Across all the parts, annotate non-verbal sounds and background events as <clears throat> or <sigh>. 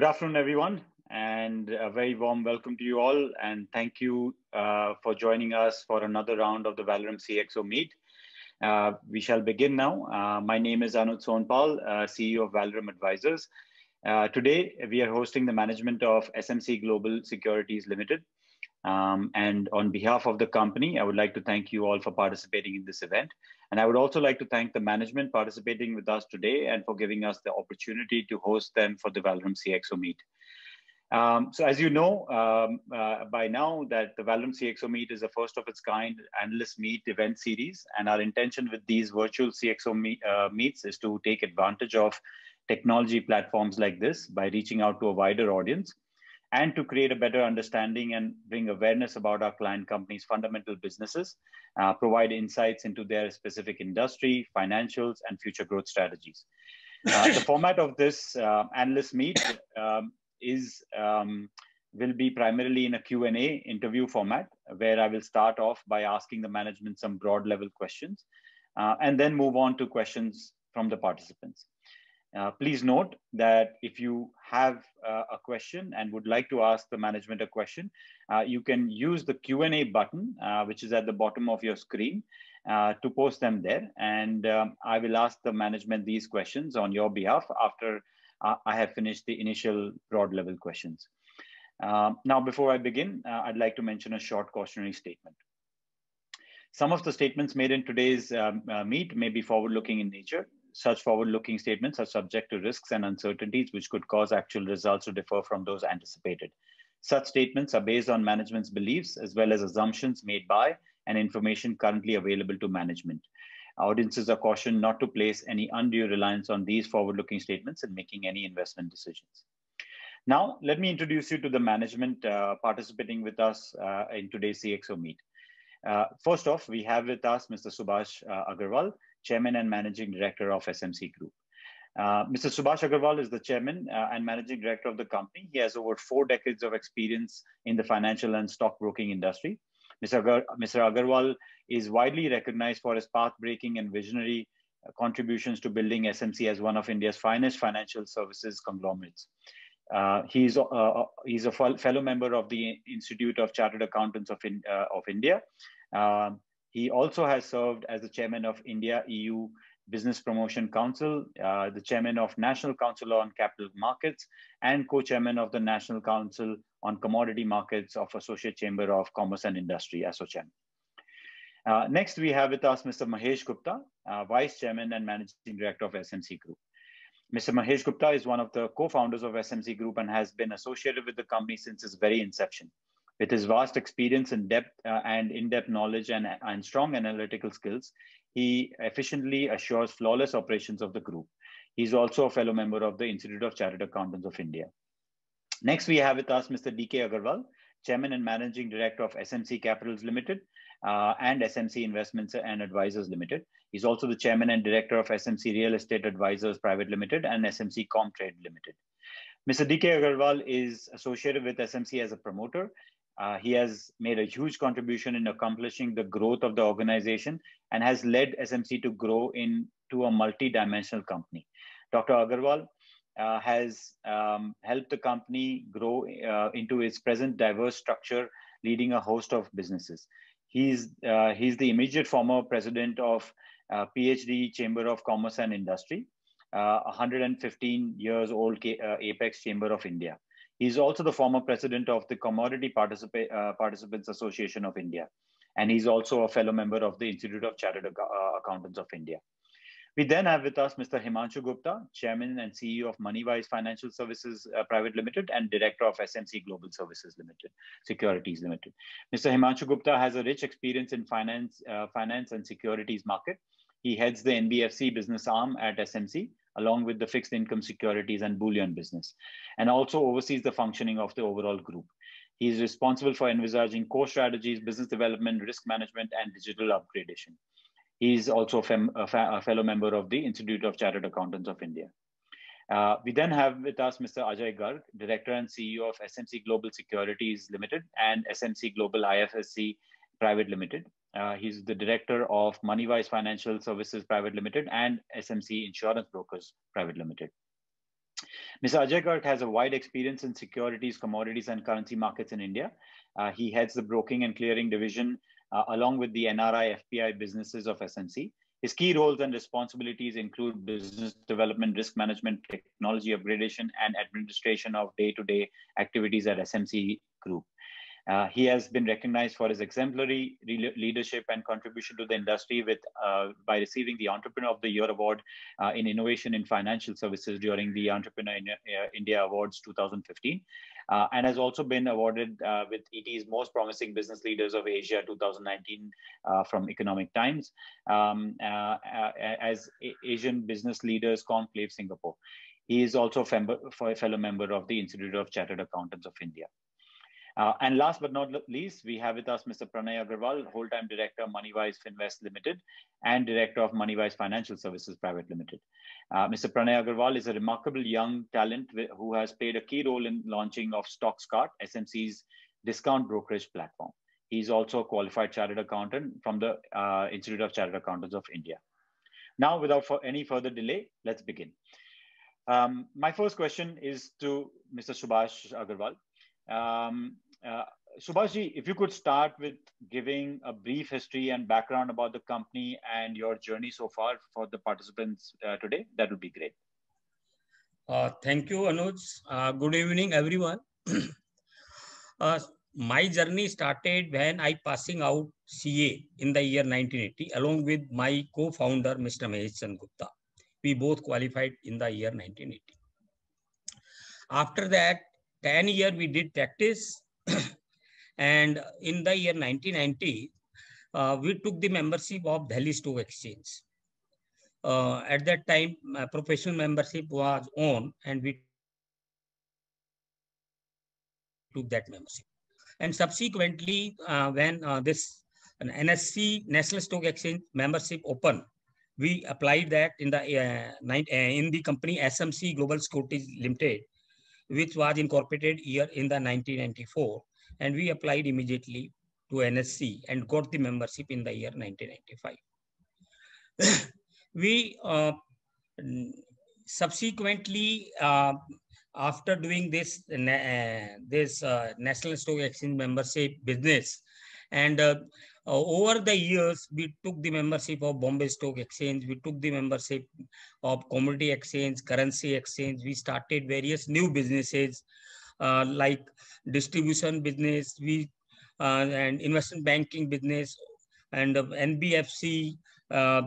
good afternoon, everyone, and a very warm welcome to you all. And thank you uh, for joining us for another round of the Valorem CXO Meet. Uh, we shall begin now. Uh, my name is Anuj Sonpal, uh, CEO of Valorem Advisors. Uh, today, we are hosting the management of SMC Global Securities Limited. Um, and on behalf of the company, I would like to thank you all for participating in this event. And I would also like to thank the management participating with us today and for giving us the opportunity to host them for the Valorem CXO Meet. Um, so as you know um, uh, by now that the Valorem CXO Meet is a first of its kind analyst meet event series. And our intention with these virtual CXO meet, uh, meets is to take advantage of technology platforms like this by reaching out to a wider audience and to create a better understanding and bring awareness about our client companies' fundamental businesses, uh, provide insights into their specific industry, financials, and future growth strategies. Uh, the <laughs> format of this uh, analyst meet um, is um, will be primarily in a Q&A interview format, where I will start off by asking the management some broad level questions, uh, and then move on to questions from the participants. Uh, please note that if you have uh, a question and would like to ask the management a question, uh, you can use the Q&A button, uh, which is at the bottom of your screen, uh, to post them there. And um, I will ask the management these questions on your behalf after uh, I have finished the initial broad level questions. Um, now, before I begin, I'd like to mention a short cautionary statement. Some of the statements made in today's um, meet may be forward-looking in nature such forward-looking statements are subject to risks and uncertainties which could cause actual results to differ from those anticipated. Such statements are based on management's beliefs as well as assumptions made by and information currently available to management. Audiences are cautioned not to place any undue reliance on these forward-looking statements in making any investment decisions. Now, let me introduce you to the management uh, participating with us uh, in today's CXO meet. Uh, first off, we have with us Mr. Subhash uh, Aggarwal, Chairman and Managing Director of SMC Group. Uh, Mr. Subhash Aggarwal is the chairman uh, and managing director of the company. He has over four decades of experience in the financial and stockbroking industry. Mr. Agar Mr. Aggarwal is widely recognized for his path-breaking and visionary uh, contributions to building SMC as one of India's finest financial services conglomerates. Uh, he's, uh, uh he's a fellow member of the Institute of Chartered Accountants of, in, uh, of India. He also has served as the chairman of India EU Business Promotion Council, uh, the chairman of National Council on Capital Markets, and co-chairman of the National Council on Commodity Markets of Associate Chamber of Commerce and Industry, ASSOCHAM. Uh, next, we have with us Mr. Mahesh Gupta, uh, Vice Chairman and Managing Director of SMC Group. Mr. Mahesh Gupta is one of the co-founders of SMC Group and has been associated with the company since its very inception. With his vast experience in depth uh, and in-depth knowledge and, and strong analytical skills, he efficiently assures flawless operations of the group. He's also a fellow member of the Institute of Chartered Accountants of India. Next, we have with us Mr. DK Agarwal, Chairman and Managing Director of SMC Capitals Limited uh, and SMC Investments and Advisors Limited. He's also the Chairman and Director of SMC Real Estate Advisors Private Limited and SMC Comtrade Limited. Mr. DK Agarwal is associated with SMC as a promoter uh, he has made a huge contribution in accomplishing the growth of the organization and has led SMC to grow into a multi-dimensional company. Dr. Agarwal uh, has um, helped the company grow uh, into its present diverse structure, leading a host of businesses. He's, uh, he's the immediate former president of uh, PhD Chamber of Commerce and Industry, uh, 115 years old Apex Chamber of India. He's also the former president of the Commodity uh, Participants Association of India. And he's also a fellow member of the Institute of Chartered uh, Accountants of India. We then have with us Mr. Himanshu Gupta, Chairman and CEO of Moneywise Financial Services uh, Private Limited and Director of SMC Global Services Limited, Securities Limited. Mr. Himanshu Gupta has a rich experience in finance, uh, finance and securities market. He heads the NBFC business arm at SMC along with the fixed income securities and bullion business, and also oversees the functioning of the overall group. He is responsible for envisaging core strategies, business development, risk management, and digital upgradation. He is also a, a, fellow member of the Institute of Chartered Accountants of India. Uh, we then have with us Mr. Ajay Garg, Director and CEO of SMC Global Securities Limited and SMC Global IFSC Private Limited. Uh, he's the director of Moneywise Financial Services Private Limited and SMC Insurance Brokers Private Limited. Mr. Ajay Garg has a wide experience in securities, commodities, and currency markets in India. Uh, he heads the broking and clearing division uh, along with the NRI FPI businesses of SMC. His key roles and responsibilities include business development, risk management, technology upgradation, and administration of day to day activities at SMC Group. Uh, he has been recognized for his exemplary leadership and contribution to the industry with uh, by receiving the Entrepreneur of the Year award uh, in innovation in financial services during the Entrepreneur in, uh, India Awards 2015, uh, and has also been awarded uh, with ET's Most Promising Business Leaders of Asia 2019 from Economic Times um, as Asian Business Leaders Conclave Singapore. He is also a fellow member of the Institute of Chartered Accountants of India. Uh, and last but not least, we have with us Mr. Pranay Agarwal, whole-time director, Moneywise Finvest Limited, and director of Moneywise Financial Services Private Limited. Uh, Mr. Pranay Agarwal is a remarkable young talent who has played a key role in launching of Stoxkart, SMC's discount brokerage platform. He's also a qualified chartered accountant from the uh, Institute of Chartered Accountants of India. Now, without any further delay, let's begin. Um, my first question is to Mr. Subhash Aggarwal. Um, uh, Subhashji, if you could start with giving a brief history and background about the company and your journey so far for the participants uh, today, that would be great. Uh, thank you, Anuj. Uh, good evening, everyone. <clears throat> uh, my journey started when I passing out CA in the year 1980, along with my co-founder, Mr. Mahesh Gupta. We both qualified in the year 1980. After that, 10 year we did practice and in the year 1990 uh, we took the membership of Delhi Stock Exchange. Uh, at that time, professional membership was on, and we took that membership. And subsequently, uh, when uh, this an NSE National Stock Exchange membership opened, we applied that in the uh, uh, in the company SMC Global Securities Limited, which was incorporated here in the 1994. And we applied immediately to NSE and got the membership in the year 1995. we uh, subsequently, uh, after doing this, uh, this uh, National Stock Exchange membership business, and uh, over the years, we took the membership of Bombay Stock Exchange, we took the membership of Commodity Exchange, Currency Exchange. We started various new businesses uh, like distribution business, we uh, and investment banking business, and NBFC, uh,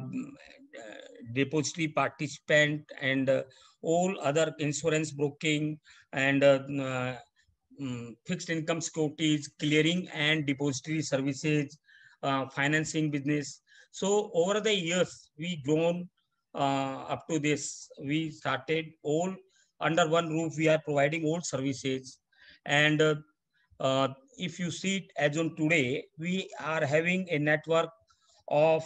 depository participant, and uh, all other insurance broking and um, fixed income securities, clearing and depository services, uh, financing business. So over the years, we grown uh, up to this. We started all under one roof. We are providing all services. And uh, uh if you see it as on today, we are having a network of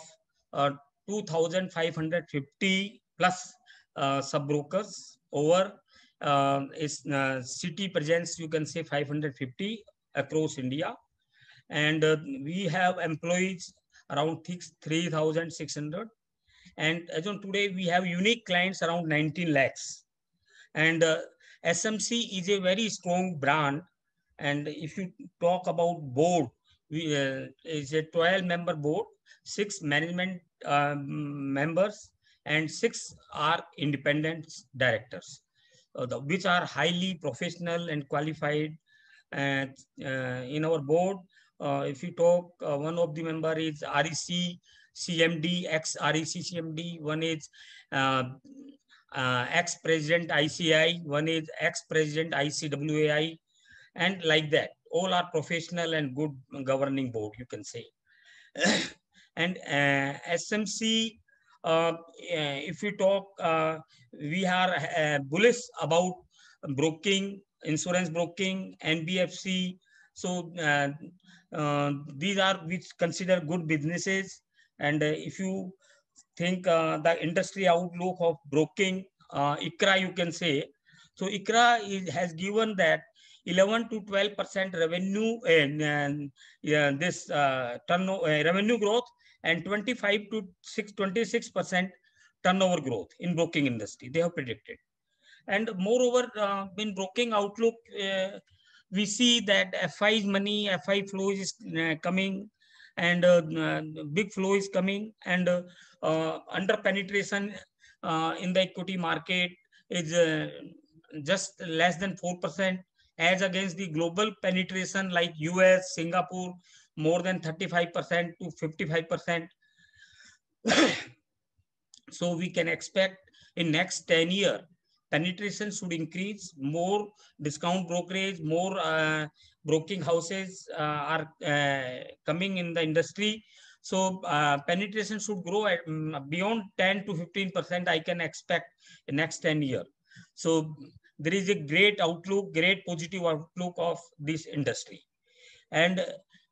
uh, 2,550 plus uh, sub-brokers over uh, is uh, city presence, you can say 550 across India and uh, we have employees around 3,600. And as on today, we have unique clients around 19 lakhs. And uh, SMC is a very strong brand. And if you talk about board, we uh, is a 12 member board, six management um, members, and six are independent directors, uh, the, which are highly professional and qualified. And uh, in our board, uh, if you talk, uh, one of the member is REC CMD, ex-REC CMD, one is uh, ex-president ICI, one is ex-president ICWAI, and like that. All are professional and good governing board, you can say. <coughs> and uh, SMC, uh, if we talk, uh, we are bullish about broking, insurance broking, NBFC. So uh, these are which consider good businesses. And uh, if you think uh, the industry outlook of broking, ICRA you can say. So ICRA is, has given that 11 to 12 percent revenue and, and yeah, this uh, turnover uh, revenue growth and 25 to 6 26 percent turnover growth in broking industry they have predicted And moreover, uh, in broking outlook, uh, we see that FI's money, FI flow is uh, coming and uh, uh, big flow is coming and under penetration in the equity market is just less than 4% as against the global penetration like US, Singapore, more than 35% to 55%. <coughs> so we can expect in next 10 year penetration should increase. More discount brokerage more uh, broking houses uh, are uh, coming in the industry. So uh, penetration should grow at um, beyond 10 to 15 percent i can expect in next 10 year. So there is a great outlook great positive outlook of this industry. And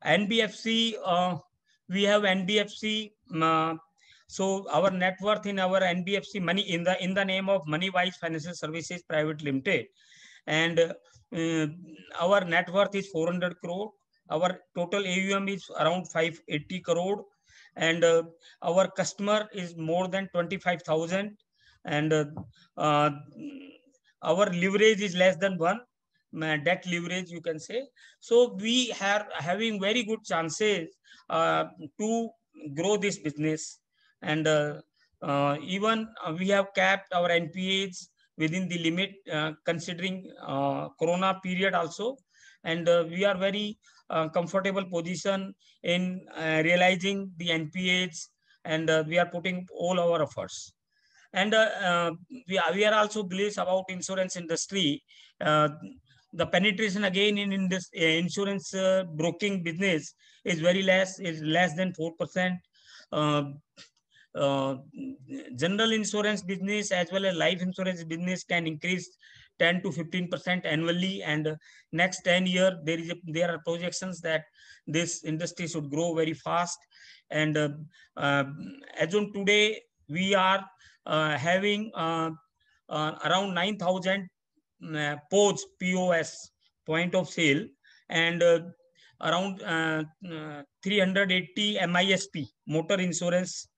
nbfc uh, we have nbfc uh, so our net worth in our NBFC money in the in the name of Moneywise Financial Services Private Limited, and uh, our net worth is 400 crore. Our total AUM is around 580 crore, and uh, our customer is more than 25,000, and uh, uh, our leverage is less than one. Debt leverage you can say. So we are having very good chances uh, to grow this business and uh, uh, even uh, we have capped our NPAs within the limit considering Corona period also. And we are very comfortable position in realizing the NPAs and we are putting all our efforts. And uh, uh, we, are, we are also bullish about insurance industry. Uh, the penetration again in, in this insurance broking business is very less is less than 4% uh, general insurance business as well as life insurance business can increase 10 to 15 percent annually. And next 10 year there is a, there are projections that this industry should grow very fast. And uh, uh, as on today we are uh, having uh, around 9000 uh, POS, POS point of sale. And around 380 MISP motor insurance uh,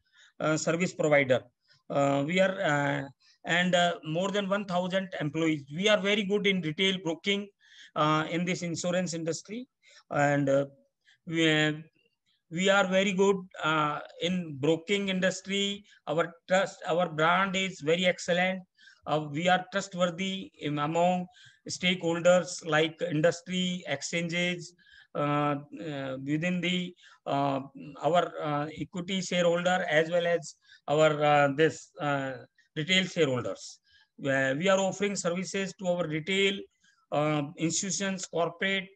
service provider. Uh, we are uh, and more than 1,000 employees. We are very good in retail broking in this insurance industry, and we we are very good uh, in broking industry our trust our brand is very excellent uh, we are trustworthy among stakeholders like industry exchanges uh, uh, within the uh, our equity shareholder as well as our this retail shareholders. we are offering services to our retail institutions, corporate,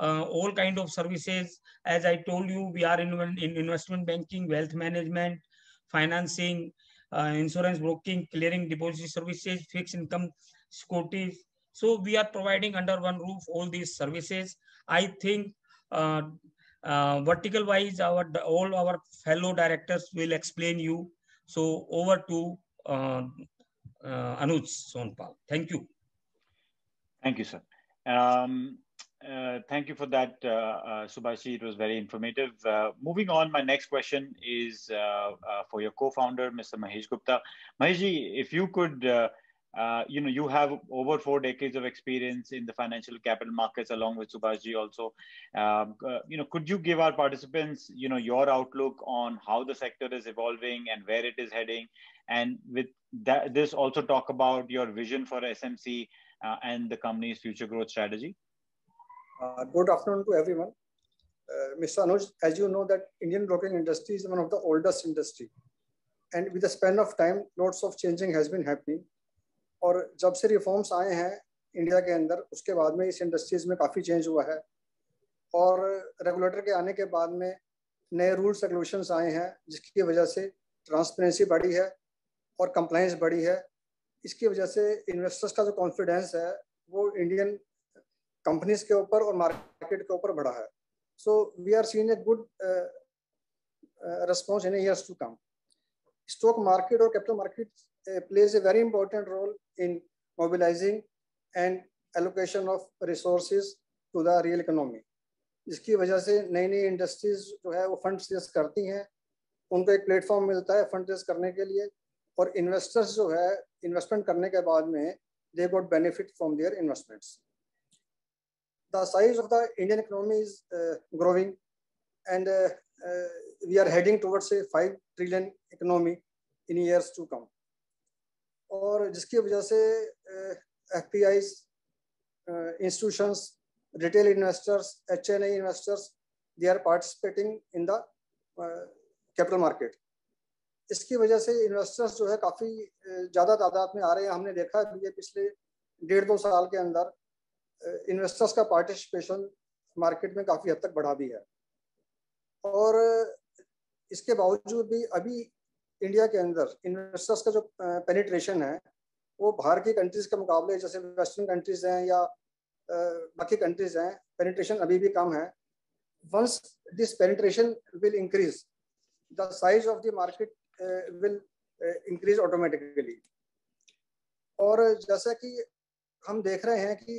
uh, all kind of services. As I told you, we are in, in investment banking, wealth management, financing, uh, insurance broking, clearing deposit services, fixed income securities. So we are providing under one roof all these services. I think uh, uh, vertical wise, our all our fellow directors will explain you. So over to uh, Anuj Sonpal. Thank you. Thank you, sir. Um, uh, thank you for that, uh, uh, Subhashji. It was very informative. Uh, moving on, my next question is for your co-founder, Mr. Mahesh Gupta. Maheshji, if you could uh, you know, you have over four decades of experience in the financial capital markets, along with Subhashji also. Um, uh, you know, could you give our participants, you know, your outlook on how the sector is evolving and where it is heading, and with that, this also talk about your vision for SMC uh, and the company's future growth strategy. Uh, good afternoon to everyone. Uh, Mr. Anuj, as you know that Indian broking industry is one of the oldest industry. And with the span of time, lots of changing has been happening और जब से reforms आए हैं India के अंदर उसके बाद में इस इंडस्ट्रीज़ में काफ़ी चेंज हुआ है। और रेगुलेटर के आने के बाद में नए रूल्स रेगुलेशंस आए हैं जिसकी वजह से ट्रांसपेरेंसी बढ़ी है और कंप्लाइंस बढ़ी है। इसकी वजह से इन्वेस्टर्स का जो कॉन्फिडेंस है वो इंडियन कंपनीज़ के ऊपर और मार्केट के ऊपर बढ़ा है। So we are seen a good response in years to come stock market और capital uh, Uh, plays a very important role in mobilizing and allocation of resources to the real economy. इसकी वजह से नई नई industries जो है वो fund raise करती हैं। उनको एक प्लेटफॉर्म मिलता है फंड रेस करने के लिए। और इन्वेस्टर्स जो है इन्वेस्टमेंट करने के बाद में they got benefit from their investments the size of the Indian economy is growing and we are heading towards a five trillion economy in years to come और जिसकी वजह से FPIs institutions retail investors HNI investors they are participating in the capital market इसकी वजह से investors जो है काफ़ी ज़्यादा तादाद में आ रहे हैं। हमने देखा है पिछले डेढ़ दो साल के अंदर इन्वेस्टर्स का पार्टिसिपेशन मार्केट में काफ़ी हद तक बढ़ा भी है। और इसके बावजूद भी अभी इंडिया के अंदर इन्वेस्टर्स का जो पेनिट्रेशन है, वो बाहर की कंट्रीज़ के मुकाबले, जैसे वेस्टर्न कंट्रीज़ हैं या बाकी कंट्रीज़ हैं पेनिट्रेशन अभी भी कम है। Once this penetration will increase the size of the market will increase automatically और जैसा कि हम देख रहे हैं कि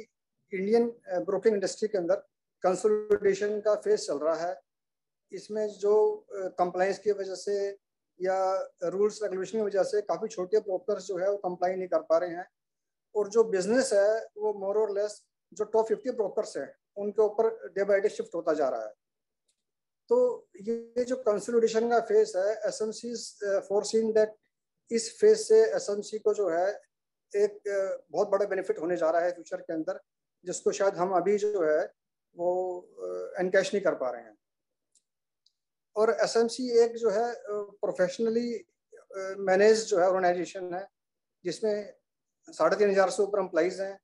इंडियन ब्रोकिंग इंडस्ट्री के अंदर कंसोलिडेशन का फ़ेज़ चल रहा है। इसमें जो कंप्लाइंस की वजह से या रूल्स रेगुलेशन की वजह से काफ़ी छोटे ब्रोकर्स जो है वो कंप्लाई नहीं कर पा रहे हैं। और जो बिज़नेस है, वो मोर और लेस जो टॉप फिफ्टी ब्रोकर्स हैं, उनके ऊपर डे बाई डे शिफ्ट होता जा रहा है। तो ये जो कंसोलिडेशन का फेस है S M C foresee that इस फेस से एस एम सी को जो है एक बहुत बड़ा बेनिफिट होने जा रहा है फ्यूचर के अंदर, जिसको शायद हम अभी जो है वो एनकैश नहीं कर पा रहे हैं। और एसएमसी एक जो है प्रोफेशनली मैनेज जो है ऑर्गेनाइजेशन है, जिसमें साढ़े तीन हज़ार से ऊपर एम्प्लॉज हैं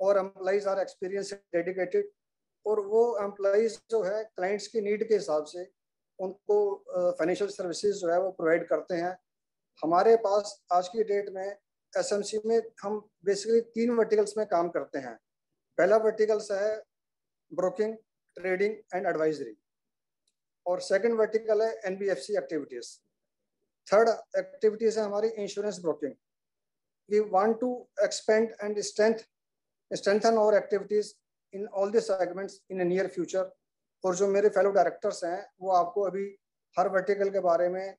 और एम्प्लॉज आर एक्सपीरियंस डेडिकेटेड और वो एम्प्लॉज जो है क्लाइंट्स की नीड के हिसाब से उनको फाइनेंशियल सर्विसेज़ जो है वो प्रोवाइड करते हैं। हमारे पास आज की डेट में एसएमसी में हम बेसिकली तीन वर्टिकल्स में काम करते हैं। पहला वर्टिकल्स है ब्रोकिंग ट्रेडिंग एंड एडवाइजरी और सेकंड वर्टिकल है एनबीएफसी एक्टिविटीज़ थर्ड एक्टिविटीज़ है हमारी insurance broking we want to expand and strength strengthen our activities in all the segments in a near future और जो मेरे फेलो डायरेक्टर्स हैं, वो आपको अभी हर वर्टिकल के बारे में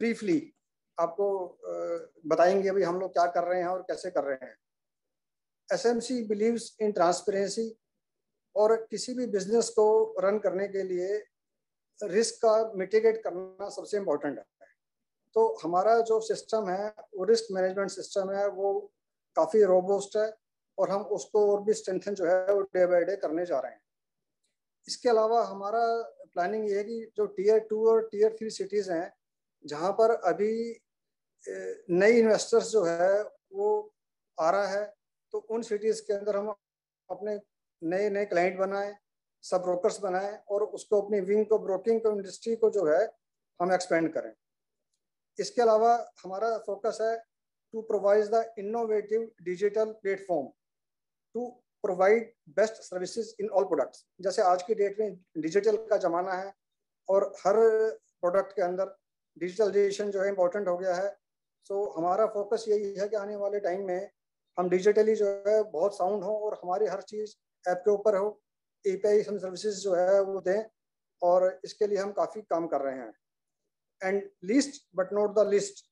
ब्रीफली आपको बताएँगे अभी हम लोग क्या कर रहे हैं और कैसे कर रहे हैं। S M C believes in transparency और किसी भी बिज़नेस को रन करने के लिए रिस्क का मिटिगेट करना सबसे इम्पोर्टेंट है। तो हमारा जो सिस्टम है, वो रिस्क मैनेजमेंट सिस्टम है, वो काफ़ी रोबोस्ट है और हम उसको और भी स्ट्रेंथन जो है, वो डे बाई डे करने जा रहे हैं। इसके अलावा हमारा प्लानिंग ये है कि जो टीयर टू और टीयर थ्री सिटीज़ हैं, जहाँ पर अभी नई इन्वेस्टर्स जो है, वो आ रहा है तो उन सिटीज़ के अंदर हम अपने नए नए क्लाइंट बनाएँ सब ब्रोकर्स बनाएँ और उसको अपनी विंग को ब्रोकिंग को इंडस्ट्री को जो है हम एक्सपेंड करें। इसके अलावा हमारा फोकस है to provide the innovative digital platform to provide best services in all products जैसे आज की डेट में डिजिटल का ज़माना है और हर प्रोडक्ट के अंदर डिजिटलाइजेशन जो है इम्पोर्टेंट हो गया है। सो so, हमारा फोकस यही है कि आने वाले टाइम में हम डिजिटली जो है बहुत साउंड हो और हमारी हर चीज़ ऐप के ऊपर हो। एपीआई हम सर्विसेज़ जो है वो दें और इसके लिए हम काफ़ी काम कर रहे हैं and last but not the least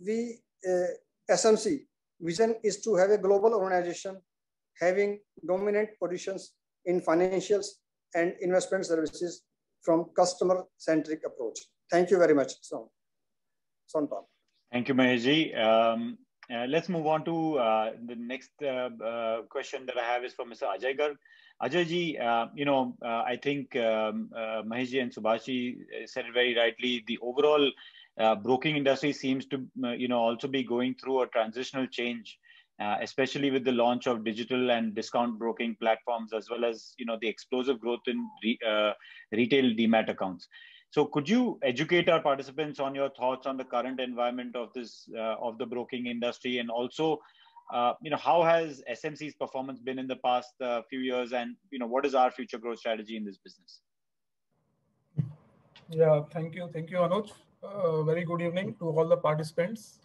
we S M C vision is to have a global organization having dominant positions in financials and investment services from customer centric approach. Thank you very much, Son. Sonpal. Thank you, Maheshji. Um, uh, let's move on to uh, the next uh, uh question that I have is for Mr. Ajay Garg. Ajay uh, you know, I think um, Maheshji and Subhashji said it very rightly. The overall broking industry seems to, you know, also be going through a transitional change, especially with the launch of digital and discount broking platforms, as well as, you know, the explosive growth in re, retail demat accounts. So, could you educate our participants on your thoughts on the current environment of this of the broking industry, and also uh, you know, how has SMC's performance been in the past uh, few years, and you know, what is our future growth strategy in this business? Yeah, thank you, thank you, Anuj. Uh, very good evening to all the participants.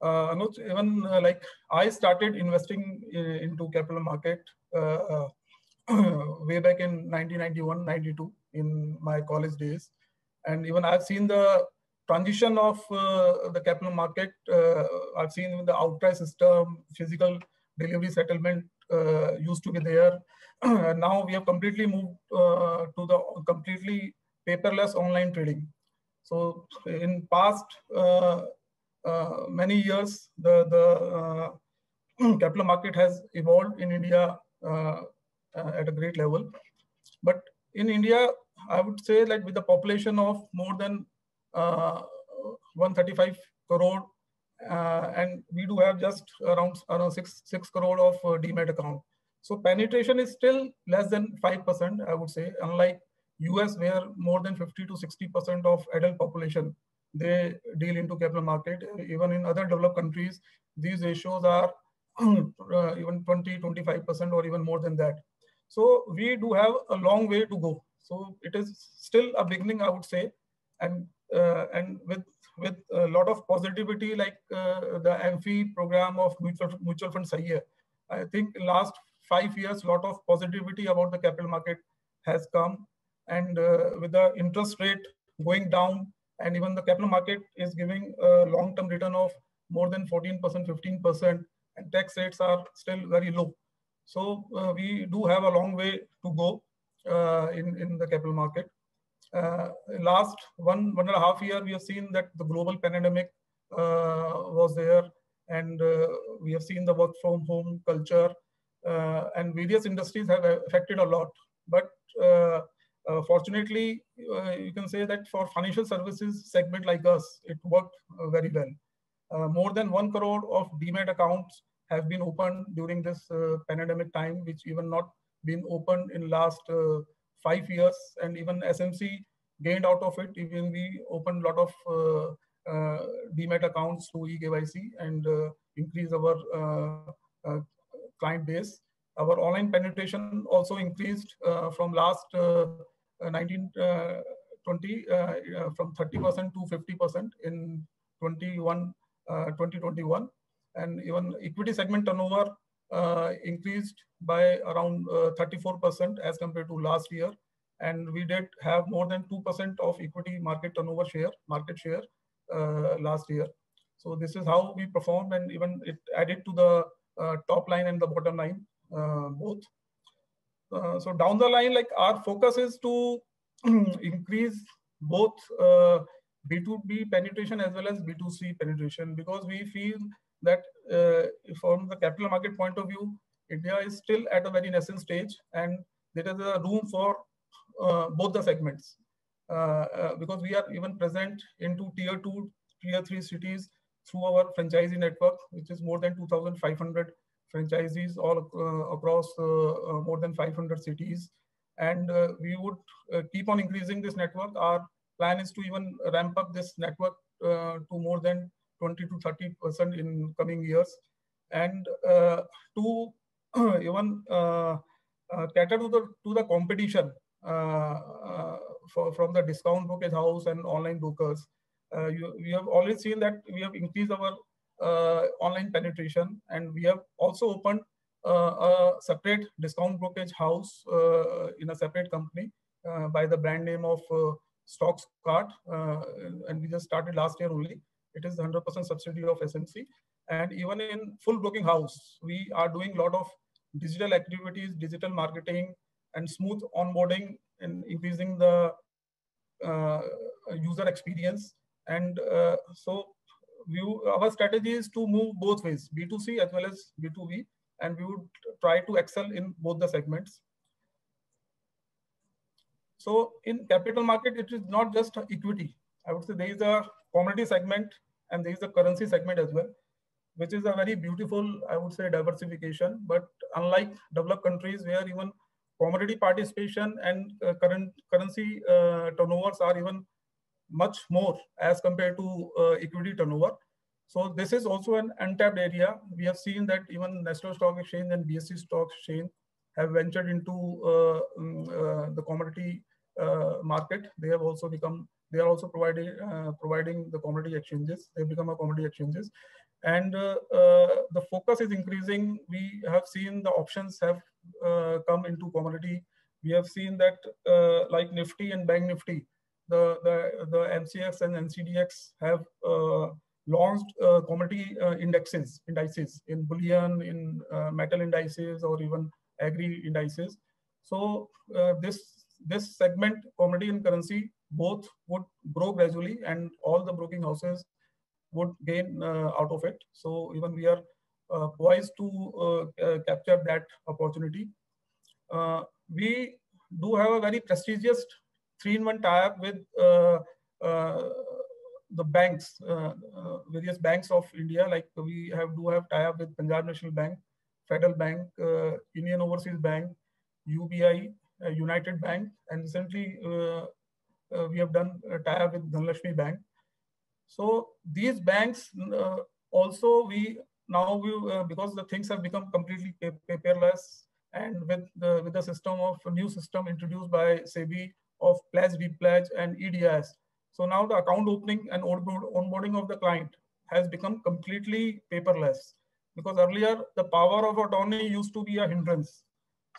Uh, Anuj, even uh, like I started investing in, into capital market uh, <clears throat> way back in 1991, 92 in my college days, and even I've seen the transition of uh, the capital market, uh, I've seen the outright system, physical delivery settlement uh, used to be there. <clears throat> now we have completely moved uh, to the completely paperless online trading. So in past uh, uh, many years, the, the <clears throat> capital market has evolved in India at a great level. But in India, I would say like with the population of more than uh, 135 crore, uh, and we do have just around around six six crore of uh, demat account. So penetration is still less than five percent, I would say. Unlike US, where more than 50 to 60 percent of adult population they deal into capital market. Even in other developed countries, these ratios are <clears throat> even 20, 25 percent, or even more than that. So we do have a long way to go. So it is still a beginning, I would say, and uh, and with with a lot of positivity, like uh, the AMFI program of mutual mutual fund Sahi I think last five years, lot of positivity about the capital market has come, and uh, with the interest rate going down, and even the capital market is giving a long-term return of more than 14%, 15%, and tax rates are still very low. So uh, we do have a long way to go in, in the capital market. Uh, last one, one and a half year, we have seen that the global pandemic uh, was there and uh, we have seen the work from home culture uh, and various industries have affected a lot. But fortunately, you can say that for financial services segment like us, it worked very well. more than one crore of demat accounts have been opened during this uh, pandemic time, which even not been opened in last uh, five years. And even SMC gained out of it. Even we opened a lot of uh, uh, demat accounts to eKYC and uh, increase our uh, client base. Our online penetration also increased from last 19, 20, from 30% to 50% in 21, 2021 and even equity segment turnover uh, increased by around 34% uh, as compared to last year. And we did have more than 2% of equity market turnover share, market share uh, last year. So this is how we performed and even it added to the top line and the bottom line both. Uh, so down the line, like our focus is to <clears throat> increase both uh, B2B penetration as well as B2C penetration because we feel that uh, from the capital market point of view, India is still at a very nascent stage and there is a room for uh, both the segments uh, uh, because we are even present into tier two, tier three cities through our franchisee network, which is more than 2,500 franchisees all uh, across uh, more than 500 cities. And we would keep on increasing this network. Our plan is to even ramp up this network to more than 20 to 30 percent in coming years, and uh, to <clears throat> even uh, uh, cater to the to the competition for, from the discount brokerage house and online brokers. You, we have already seen that we have increased our online penetration, and we have also opened a separate discount brokerage house in a separate company by the brand name of Stoxkart, uh, and we just started last year only. It is 100% subsidy of SMC. And even in full broking house, we are doing a lot of digital activities, digital marketing, and smooth onboarding and increasing the uh, user experience. And uh, so we, our strategy is to move both ways, B2C as well as B2B, and we would try to excel in both the segments. So in capital market, it is not just equity. I would say there is a commodity segment and there is a currency segment as well, which is a very beautiful, I would say, diversification. But unlike developed countries where even commodity participation and uh, current currency uh, turnovers are even much more as compared to uh, equity turnover. So this is also an untapped area. We have seen that even National Stock Exchange and BSE Stock Exchange have ventured into uh, um, uh, the commodity uh, market. They have also become they are also providing uh, providing the commodity exchanges. They become a commodity exchanges, and uh, uh, the focus is increasing. We have seen the options have come into commodity. We have seen that like Nifty and Bank Nifty, the, the, the MCX and NCDEX have launched uh, commodity uh, indexes, indices in bullion, in uh, metal indices, or even agri indices. So this this segment, commodity and currency, both would grow gradually, and all the broking houses would gain uh, out of it. So even we are uh, poised to capture that opportunity. we do have a very prestigious three-in-one tie-up with the banks, uh, uh, various banks of India, like we have do have tie-up with Punjab National Bank, Federal Bank, uh, Indian Overseas Bank, UBI, United Bank, and recently Uh, we have done a tie-up with Dhanlaxmi Bank. So these banks uh, also we now we uh, because the things have become completely paperless and with the with the system of new system introduced by SEBI of pledge, repledge, and EDIS, so now the account opening and onboarding of the client has become completely paperless because earlier the power of attorney used to be a hindrance.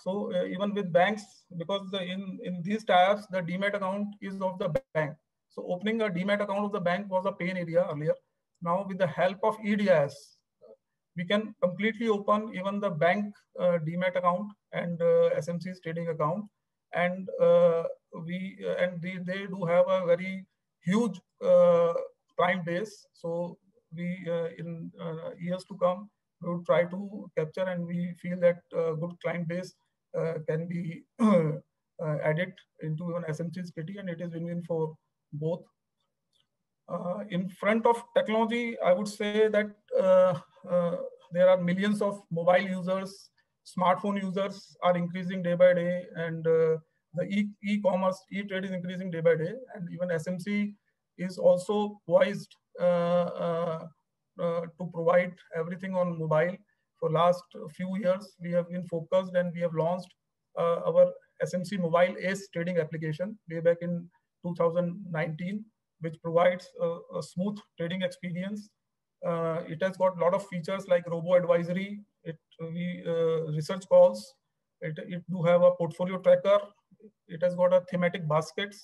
So uh, even with banks, because the, in, in these tabs, the demat account is of the bank. So opening a demat account of the bank was a pain area earlier. Now with the help of EDIS, we can completely open even the bank uh, demat account and uh, SMC's trading account. And uh, we and they, they do have a very huge uh, client base. So we, uh, in uh, years to come, we will try to capture and we feel that good client base can be <clears throat> added into an SMC's kitty and it is win-win for both. Uh, in front of technology, I would say that uh, uh, there are millions of mobile users, smartphone users are increasing day by day, and the e-commerce, e e-trade is increasing day by day, and even SMC is also poised uh, uh, uh, to provide everything on mobile. For last few years, we have been focused and we have launched our SMC Mobile ACE trading application way back in 2019, which provides a, a smooth trading experience. Uh, it has got a lot of features like robo advisory. It we uh, research calls. It, it do have a portfolio tracker it has got a thematic baskets.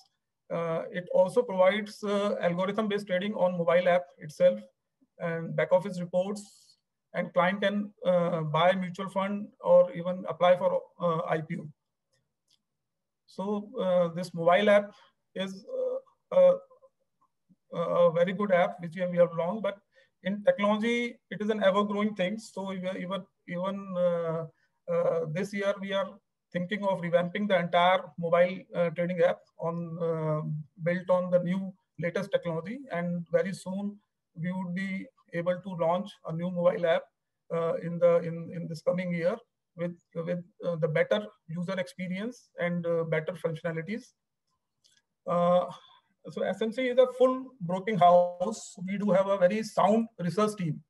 Uh, it also provides uh, algorithm-based trading on mobile app itself and back office reports and client can uh, buy mutual fund or even apply for uh, IPO. So uh, this mobile app is uh, a, a, very good app which we have launched, but in technology, it is an ever-growing thing. So even even this year we are thinking of revamping the entire mobile uh, trading app on uh, built on the new latest technology. And very soon we would be able to launch a new mobile app uh, in the in, in this coming year with with uh, the better user experience and uh, better functionalities. So SMC is a full broking house. We do have a very sound research team.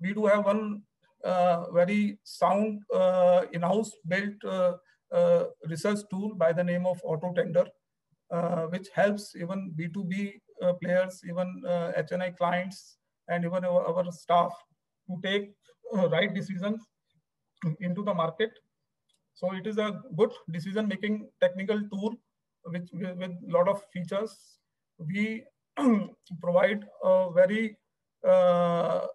We do have one very sound in-house built uh, research tool by the name of Auto Tender, uh, which helps even B2B uh, players, even HNI clients, and even our, our staff to take right decisions into the market. So it is a good decision-making technical tool which with a lot of features. We <clears throat> provide a very uh,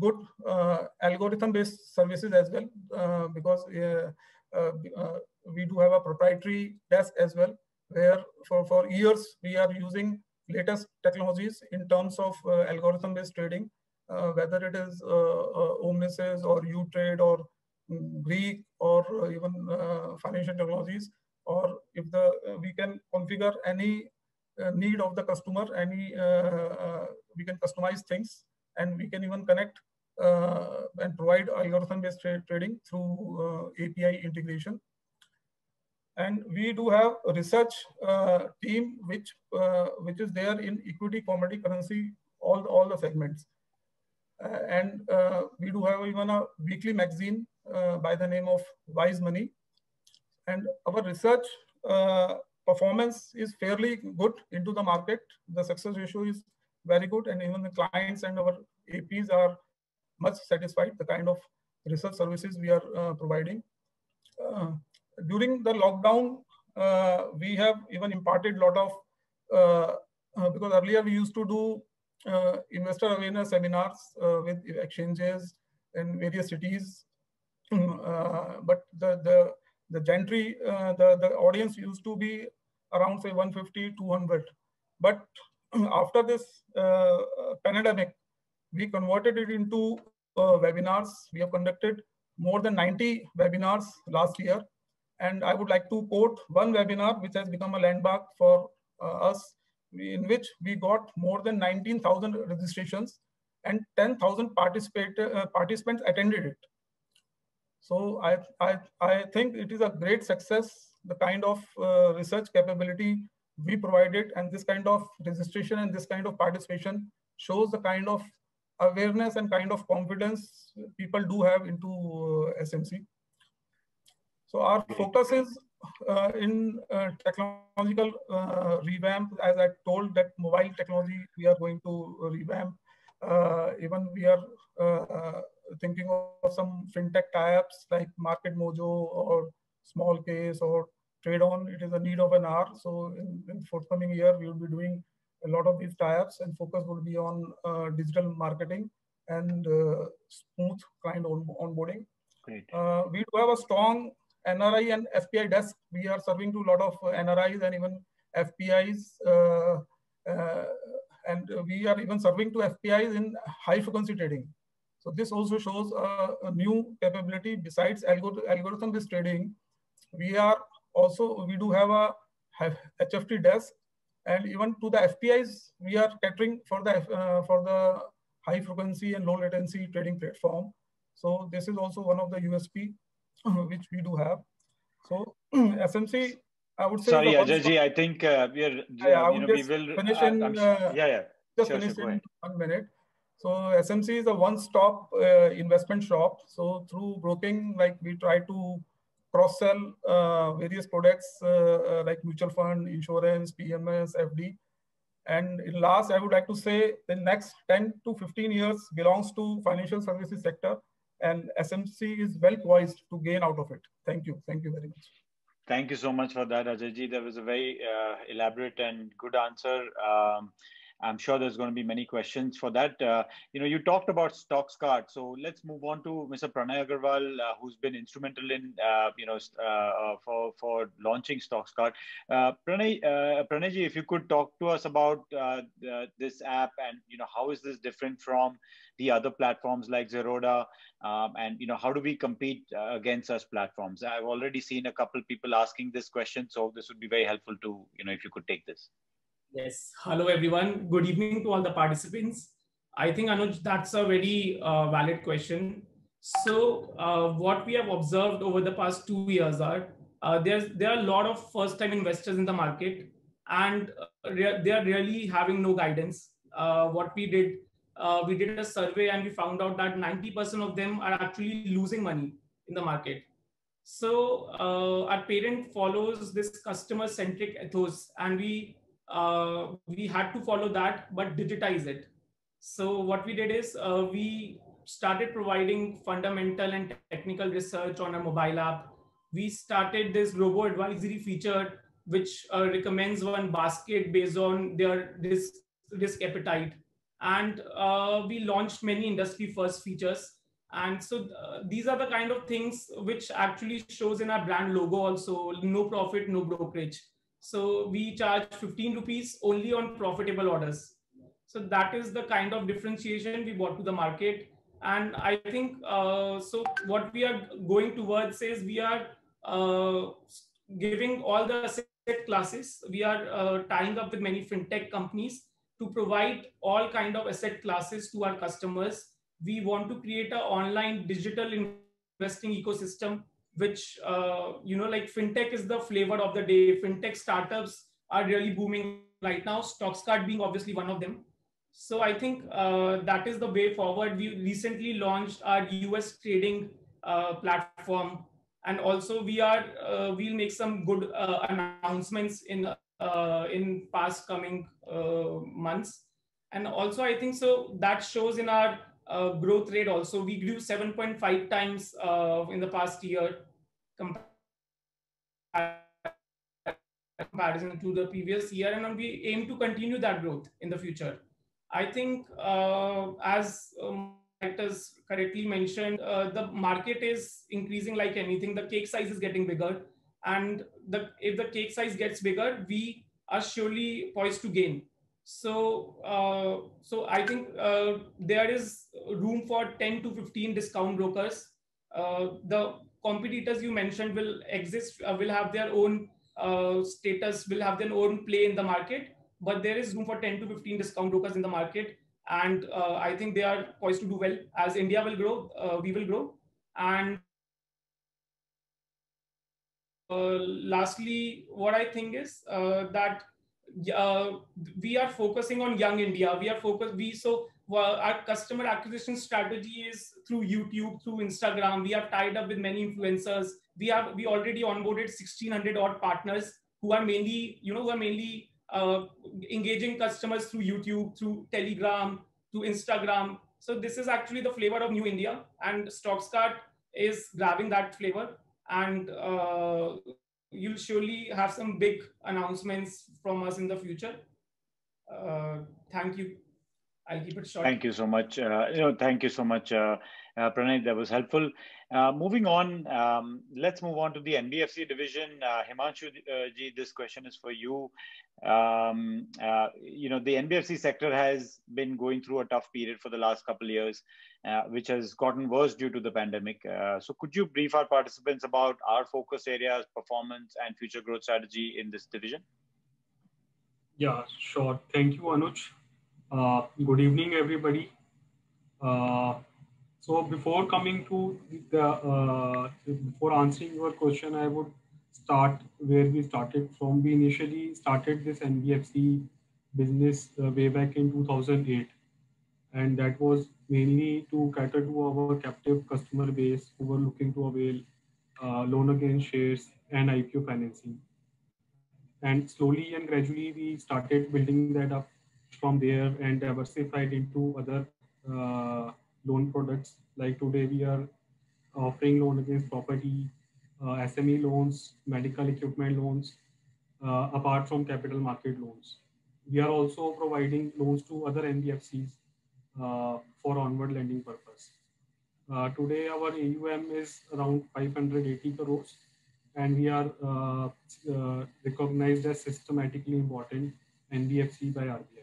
good uh, algorithm-based services as well uh, because we do have a proprietary desk as well, where for, for years we are using latest technologies in terms of uh, algorithm-based trading, uh, whether it is uh, uh Omnesys or U-Trade or mm, Greek or uh, even uh, financial technologies, or if the we can configure any need of the customer, any we can customize things, and we can even connect and provide algorithm-based tra trading through API integration. And we do have a research uh, team which uh, which is there in equity, commodity, currency, all the, all the segments. Uh, and uh, we do have even a weekly magazine uh, by the name of Wise Money. And our research uh, performance is fairly good into the market. The success ratio is very good, and even the clients and our APs are much satisfied the kind of research services we are providing during the lockdown, uh, we have even imparted a lot of uh, uh, because earlier we used to do uh, investor awareness seminars with exchanges in various cities. Mm, but the, the, the gentry, the, the audience used to be around say 150, 200. But <clears throat> after this uh, pandemic, we converted it into uh, webinars. We have conducted more than 90 webinars last year. And I would like to quote one webinar, which has become a landmark for uh, us, in which we got more than 19,000 registrations and 10,000 participate, uh, participants attended it. So I, I, I think it is a great success, the kind of uh, research capability we provided and this kind of registration and this kind of participation shows the kind of awareness and kind of confidence people do have into uh, SMC. So our focus is uh, in uh, technological uh, revamp, as I told that mobile technology, we are going to revamp. Uh, even we are uh, thinking of some fintech tie-ups like Market Mojo or smallcase or Trade On. It is a need of an hour. So in, in forthcoming year, we will be doing a lot of these tie-ups and focus will be on uh, digital marketing and uh, smooth client on onboarding. Great. Uh, we do have a strong NRI and FPI desk. We are serving to a lot of NRIs and even FPIs. Uh, uh, and we are even serving to FPIs in high frequency trading. So this also shows a, a new capability besides algorithm-based trading. We are also, we do have a HFT desk and even to the FPIs, we are catering for the uh, for the high frequency and low latency trading platform. So this is also one of the USP <laughs> which we do have. So <clears throat> SMC, I would say. Sorry, Ajay ji, I think uh, we are. Yeah, you know, we will finish in. Uh, yeah, yeah. Just sure, finish sure, in one minute. So SMC is a one-stop uh, investment shop. So through broking, like we try to cross-sell uh, various products uh, uh, like mutual fund, insurance, PMS, FD. And in last, I would like to say the next 10 to 15 years belongs to financial services sector and SMC is well poised to gain out of it. Thank you. Thank you very much. Thank you so much for that, Ajayji. That was a very uh, elaborate and good answer. Um, I'm sure there's going to be many questions for that. Uh, you know, you talked about Stoxkart, so let's move on to Mr. Pranay Aggarwal, uh, who's been instrumental in, uh, you know, uh, uh, for for launching Stoxkart. Uh, Pranay, Pranayji, if you could talk to us about the, this app and you know how is this different from the other platforms like Zerodha, um, and you know how do we compete against such platforms? I've already seen a couple people asking this question, so this would be very helpful to you know if you could take this. Yes. Hello, everyone. Good evening to all the participants. I think, Anuj, that's a very uh, valid question. So uh, what we have observed over the past two years are uh, there's, there are a lot of first-time investors in the market and uh, they are really having no guidance. Uh, what we did, uh, we did a survey and we found out that 90% of them are actually losing money in the market. So our parent follows this customer-centric ethos and we uh, we had to follow that, but digitize it. So what we did is uh, we started providing fundamental and technical research on a mobile app. We started this robo advisory feature, which uh, recommends one basket based on their risk, risk appetite. And uh, we launched many industry first features. And so uh, these are the kind of things which actually shows in our brand logo also, no profit, no brokerage. So we charge 15 rupees only on profitable orders. So that is the kind of differentiation we brought to the market. And I think, uh, so what we are going towards is we are uh, giving all the asset classes. We are uh, tying up with many fintech companies to provide all kind of asset classes to our customers. We want to create an online digital investing ecosystem which uh, you know like fintech is the flavor of the day. Fintech startups are really booming right now. Stoxkart being obviously one of them. So i think uh, that is the way forward. We recently launched our us trading uh, platform. And also we are uh, we'll make some good uh, announcements in uh, in past coming months. And also i think so that shows in our growth rate also. We grew 7.5 times in the past year comparison to the previous year, and we aim to continue that growth in the future. I think, uh, as um, directors correctly mentioned, uh, the market is increasing like anything. The cake size is getting bigger, and the if the cake size gets bigger, we are surely poised to gain. So, uh, so I think uh, there is room for 10 to 15 discount brokers. Uh, the competitors you mentioned will exist, uh, will have their own uh, status, will have their own play in the market. But there is room for 10 to 15 discount brokers in the market and uh, I think they are poised to do well. As India will grow, uh, we will grow. And uh, lastly, what I think is that we are focusing on young India. We are focused. We so our customer acquisition strategy is through YouTube, through Instagram. We are tied up with many influencers. We have we already onboarded 1600 odd partners who are mainly you know who are mainly uh, engaging customers through YouTube, through Telegram, through Instagram. So this is actually the flavor of New India, and Stoxkart is grabbing that flavor, and uh, you'll surely have some big announcements from us in the future. Uh, thank you. I'll keep it short. Thank you so much. Uh, you know, thank you so much, uh, uh, Pranay. That was helpful. Uh, moving on, um, let's move on to the NBFC division. Uh, Himanshu uh, ji, this question is for you. Um, uh, you know, the NBFC sector has been going through a tough period for the last couple of years, uh, which has gotten worse due to the pandemic. Uh, so, could you brief our participants about our focus areas, performance, and future growth strategy in this division? Yeah, sure. Thank you, Anuj. Good evening, everybody. So before coming to the, uh, before answering your question, I would start where we started from. We initially started this NBFC business uh, way back in 2008. And that was mainly to cater to our captive customer base who were looking to avail uh, loan against shares and IPO financing. And slowly and gradually, we started building that up from there and diversified into other uh, loan products. Like today, we are offering loan against property, uh, SME loans, medical equipment loans, uh, apart from capital market loans. We are also providing loans to other NBFCs uh, for onward lending purpose. Uh, today, our AUM is around 580 crores, and we are uh, recognized as systematically important NBFC by RBI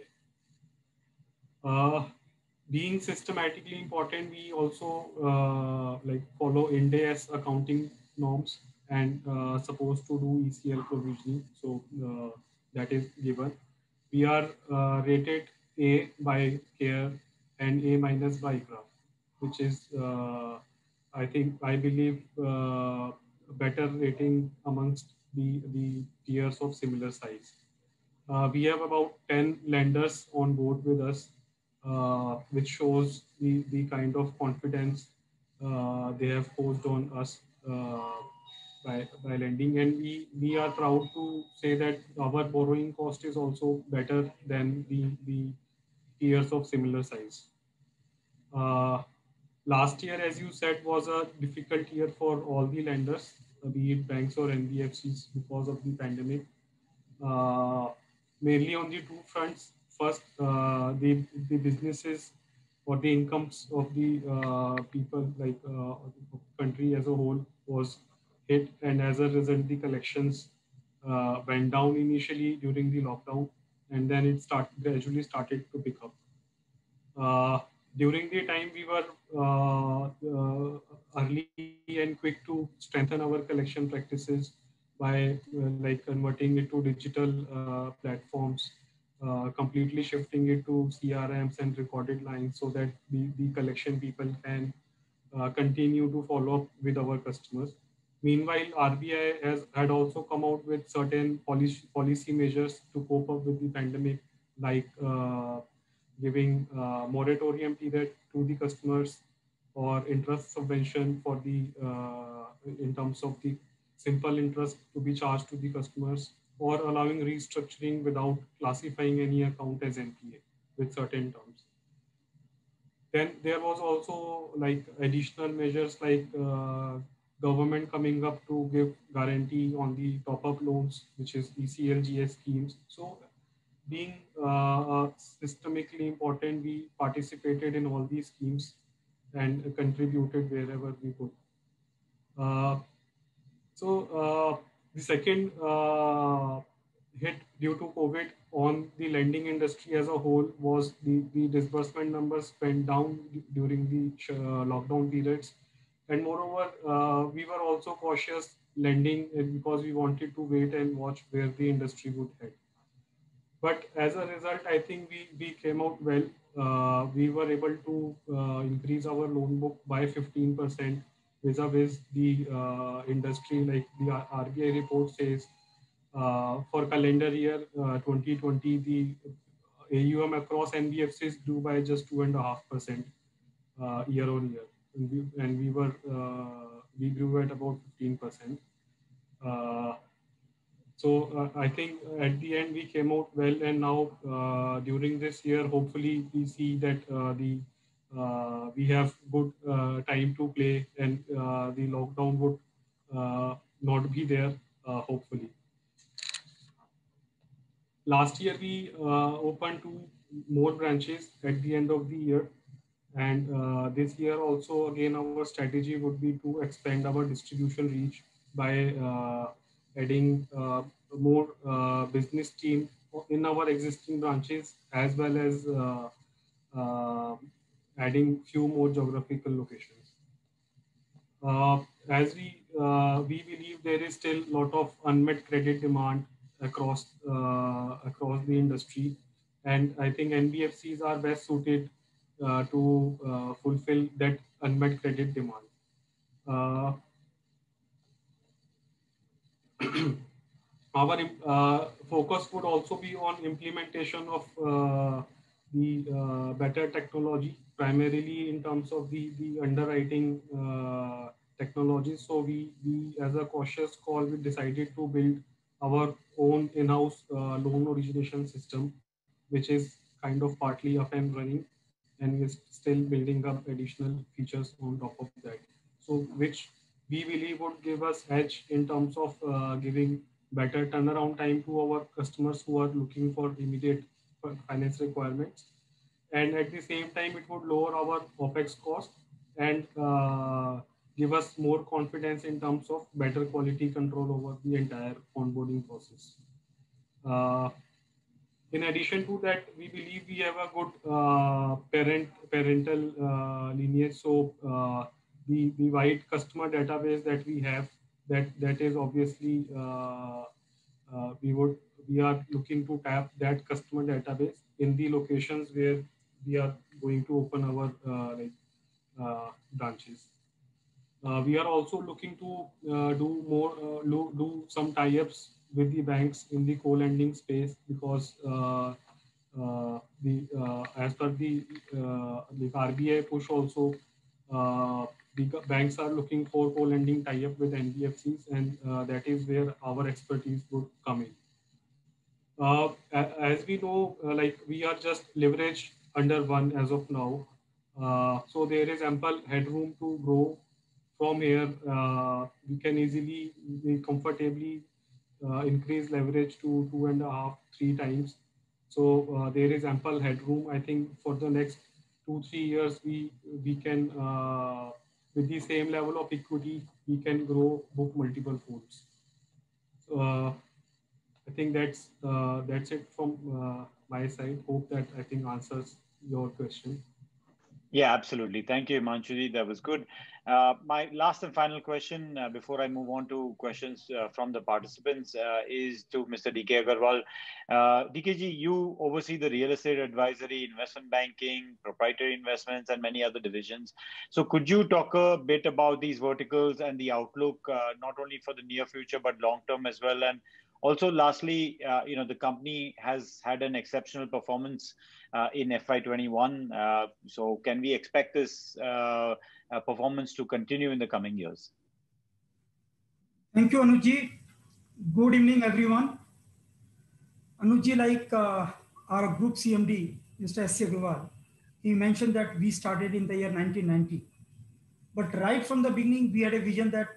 being systematically important, we also uh, like follow Ind AS accounting norms and uh, supposed to do ECL provisioning. So uh, that is given. We are uh, rated A by CARE and A minus by ICRA, which is, uh, I think, I believe, uh, better rating amongst the, the peers of similar size. we have about 10 lenders on board with us uh, which shows the, the kind of confidence uh, they have posed on us uh, by, by lending. And we, we are proud to say that our borrowing cost is also better than the, the peers of similar size. Uh, last year, as you said, was a difficult year for all the lenders, uh, be it banks or NBFCs because of the pandemic. Uh, mainly on the two fronts, first uh, the the businesses or the incomes of the uh, people like uh, country as a whole was hit. And as a result the collections uh, went down initially during the lockdown. And then it start gradually started to pick up. Uh, during the time we were uh, early and quick to strengthen our collection practices by like converting it to digital platforms uh, completely shifting it to CRMs and recorded lines so that the, the collection people can uh, continue to follow up with our customers. Meanwhile, RBI has had also come out with certain policy, policy measures to cope up with the pandemic, like uh, giving uh, moratorium period to the customers or interest subvention for the uh, in terms of the simple interest to be charged to the customers or allowing restructuring without classifying any account as NPA with certain terms. Then there was also like additional measures like uh, government coming up to give guarantee on the top-up loans, which is ECLGS schemes. So being uh, systemically important, we participated in all these schemes and contributed wherever we could. Uh, so uh, the second uh, hit due to COVID on the lending industry as a whole was the, the disbursement numbers went down during the uh, lockdown periods. And moreover, uh, we were also cautious lending because we wanted to wait and watch where the industry would head. But as a result, I think we, we came out well. Uh, we were able to uh, increase our loan book by 15% vis-a-vis the uh, industry, like the RBI report says, uh, for calendar year 2020, uh, the AUM across NBFCs grew by just two and a half percent uh, year on year, and we, and we were we grew at about 15 percent. So uh, I think at the end we came out well, and now uh, during this year, hopefully we see that uh, the we have good time to play, and the lockdown would not be there. hopefully last year we uh, opened two more branches at the end of the year and uh, this year also again our strategy would be to expand our distribution reach by uh, adding uh, more uh, business team in our existing branches as well as uh, adding few more geographical locations as we we believe there is still a lot of unmet credit demand across uh, across the industry. And I think NBFCs are best suited uh, to uh, fulfill that unmet credit demand. <clears throat> our uh, focus would also be on implementation of uh, the uh, better technology, primarily in terms of the, the underwriting technology. So we, we, as a cautious call, we decided to build our own in-house uh, loan origination system, which is kind of partly up and running and is still building up additional features on top of that. So which we believe would give us edge in terms of uh, giving better turnaround time to our customers who are looking for immediate finance requirements. And at the same time, it would lower our OPEX cost and uh, give us more confidence in terms of better quality control over the entire onboarding process. Uh, in addition to that, we believe we have a good uh, parent parental uh, lineage. So uh, the the wide customer database that we have, that that is obviously uh, uh, we would we are looking to tap that customer database in the locations where we are going to open our like branches. Uh, we are also looking to uh, do more, uh, do some tie-ups with the banks in the co-lending space because uh, uh, the uh, as per the the RBI push also the banks are looking for co-lending tie-up with NBFCs and that is where our expertise would come in. As we know, like we are just leveraged under one as of now. so there is ample headroom to grow from here, uh, we can easily, comfortably uh, increase leverage to two and a half, three times. So uh, there is ample headroom. I think for the next two, three years, we we can, uh, with the same level of equity, we can grow book multiple folds. Uh, I think that's uh, that's it from my side. Hope that I think answers your question. Yeah, absolutely. Thank you, Manchuji. That was good. Uh, my last and final question uh, before I move on to questions uh, from the participants uh, is to Mr. DK Aggarwal. Uh, DKG, you oversee the real estate advisory, investment banking, proprietary investments, and many other divisions. So, could you talk a bit about these verticals and the outlook, uh, not only for the near future but long term as well? And also, lastly, you know, the company has had an exceptional performance uh, in FY21. Uh, so can we expect this uh, performance to continue in the coming years? Thank you, Anuji. Good evening, everyone. Anuji, like uh, our group CMD, Mr. S. Aggarwal, he mentioned that we started in the year 1990. But right from the beginning, we had a vision that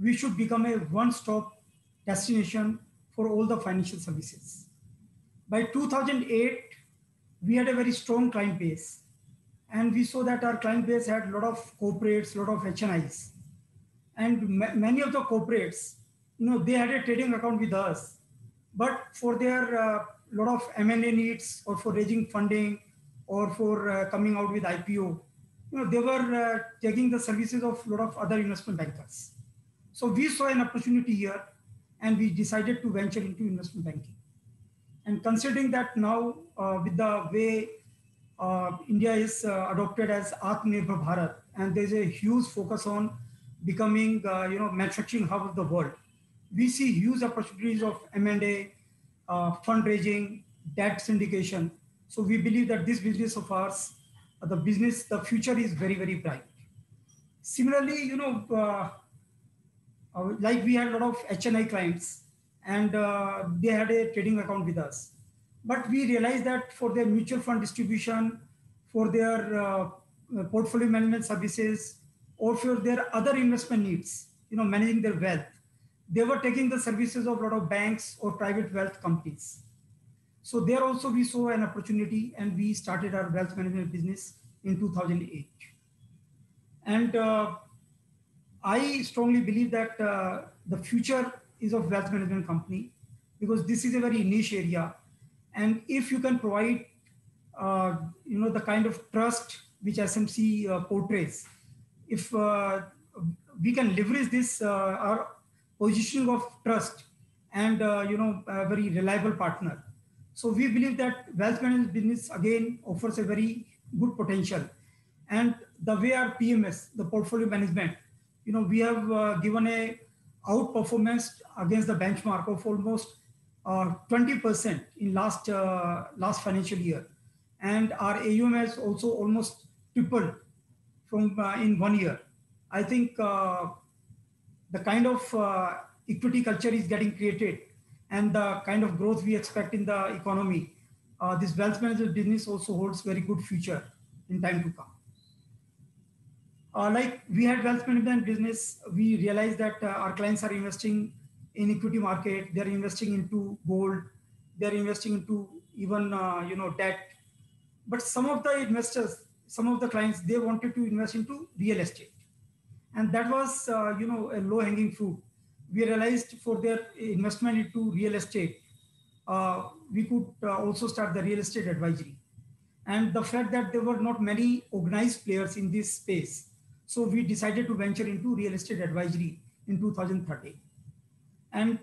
we should become a one-stop destination for all the financial services. By 2008, we had a very strong client base. And we saw that our client base had a lot of corporates, a lot of HNIs. And many of the corporates, you know, they had a trading account with us. But for their uh, lot of M&A needs or for raising funding or for uh, coming out with IPO, you know, they were uh, taking the services of a lot of other investment bankers. So we saw an opportunity here and we decided to venture into investment banking. And considering that now uh, with the way uh, India is uh, adopted as Atmanirbhar Bharat, and there's a huge focus on becoming, uh, you know, manufacturing hub of the world. We see huge opportunities of M&A, uh, fundraising, debt syndication. So we believe that this business of ours, uh, the business, the future is very, very bright. Similarly, you know, like we had a lot of HNI clients and uh, they had a trading account with us. But we realized that for their mutual fund distribution, for their uh, portfolio management services, or for their other investment needs, you know, managing their wealth, they were taking the services of a lot of banks or private wealth companies. So there also we saw an opportunity and we started our wealth management business in 2008. And uh, I strongly believe that uh, the future is of wealth management company because this is a very niche area. And if you can provide, uh, you know, the kind of trust which SMC uh, portrays, if uh, we can leverage this, uh, our positioning of trust and, uh, you know, a very reliable partner. So we believe that wealth management business again offers a very good potential. And the way our PMS, the portfolio management, you know, we have uh, given a outperformance against the benchmark of almost uh, 20% in last uh, last financial year, and our AUM has also almost tripled from uh, in one year. I think uh, the kind of uh, equity culture is getting created, and the kind of growth we expect in the economy. this wealth management business also holds very good future in time to come. Uh, like we had wealth management business, we realized that uh, our clients are investing in equity market, they're investing into gold, they're investing into even uh, you know debt. But some of the investors, some of the clients, they wanted to invest into real estate, and that was uh, you know a low-hanging fruit. We realized for their investment into real estate, uh, we could uh, also start the real estate advisory, and the fact that there were not many organized players in this space so we decided to venture into real estate advisory in 2013. And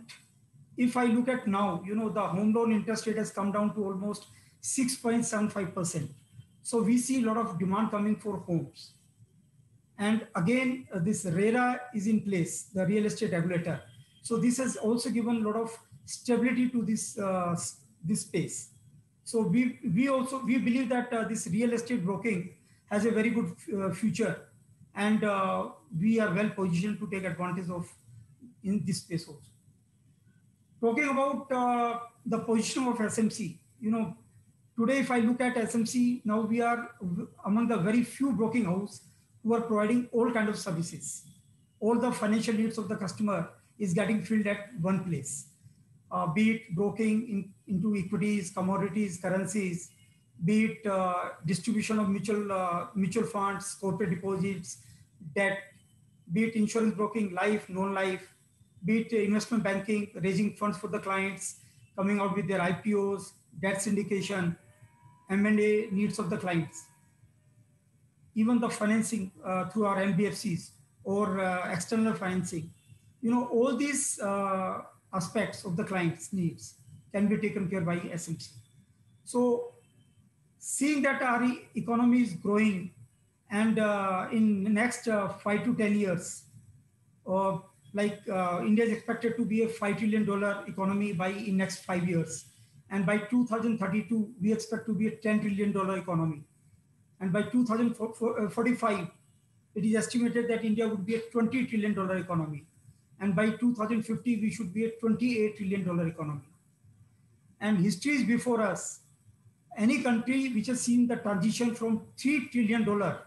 if I look at now, you know, the home loan interest rate has come down to almost 6.75%. So we see a lot of demand coming for homes. And again, uh, this RERA is in place, the real estate regulator. So this has also given a lot of stability to this, uh, this space. So we, we also, we believe that uh, this real estate broking has a very good uh, future and uh, we are well positioned to take advantage of in this space also. Talking about uh, the position of SMC, you know, today if I look at SMC, now we are among the very few broking house who are providing all kind of services. All the financial needs of the customer is getting filled at one place. Uh, be it broking in, into equities, commodities, currencies, be it uh, distribution of mutual uh, mutual funds, corporate deposits, debt, be it insurance broking, life, non-life, be it investment banking, raising funds for the clients, coming out with their IPOs, debt syndication, M&A needs of the clients. Even the financing uh, through our NBFCs or uh, external financing. You know, all these uh, aspects of the client's needs can be taken care by SMC. So seeing that our economy is growing and uh, in the next uh, five to 10 years, uh, like uh, India is expected to be a $5 trillion economy by in next five years. And by 2032, we expect to be a $10 trillion economy. And by 2045, it is estimated that India would be a $20 trillion economy. And by 2050, we should be a $28 trillion economy. And history is before us any country which has seen the transition from $3 trillion to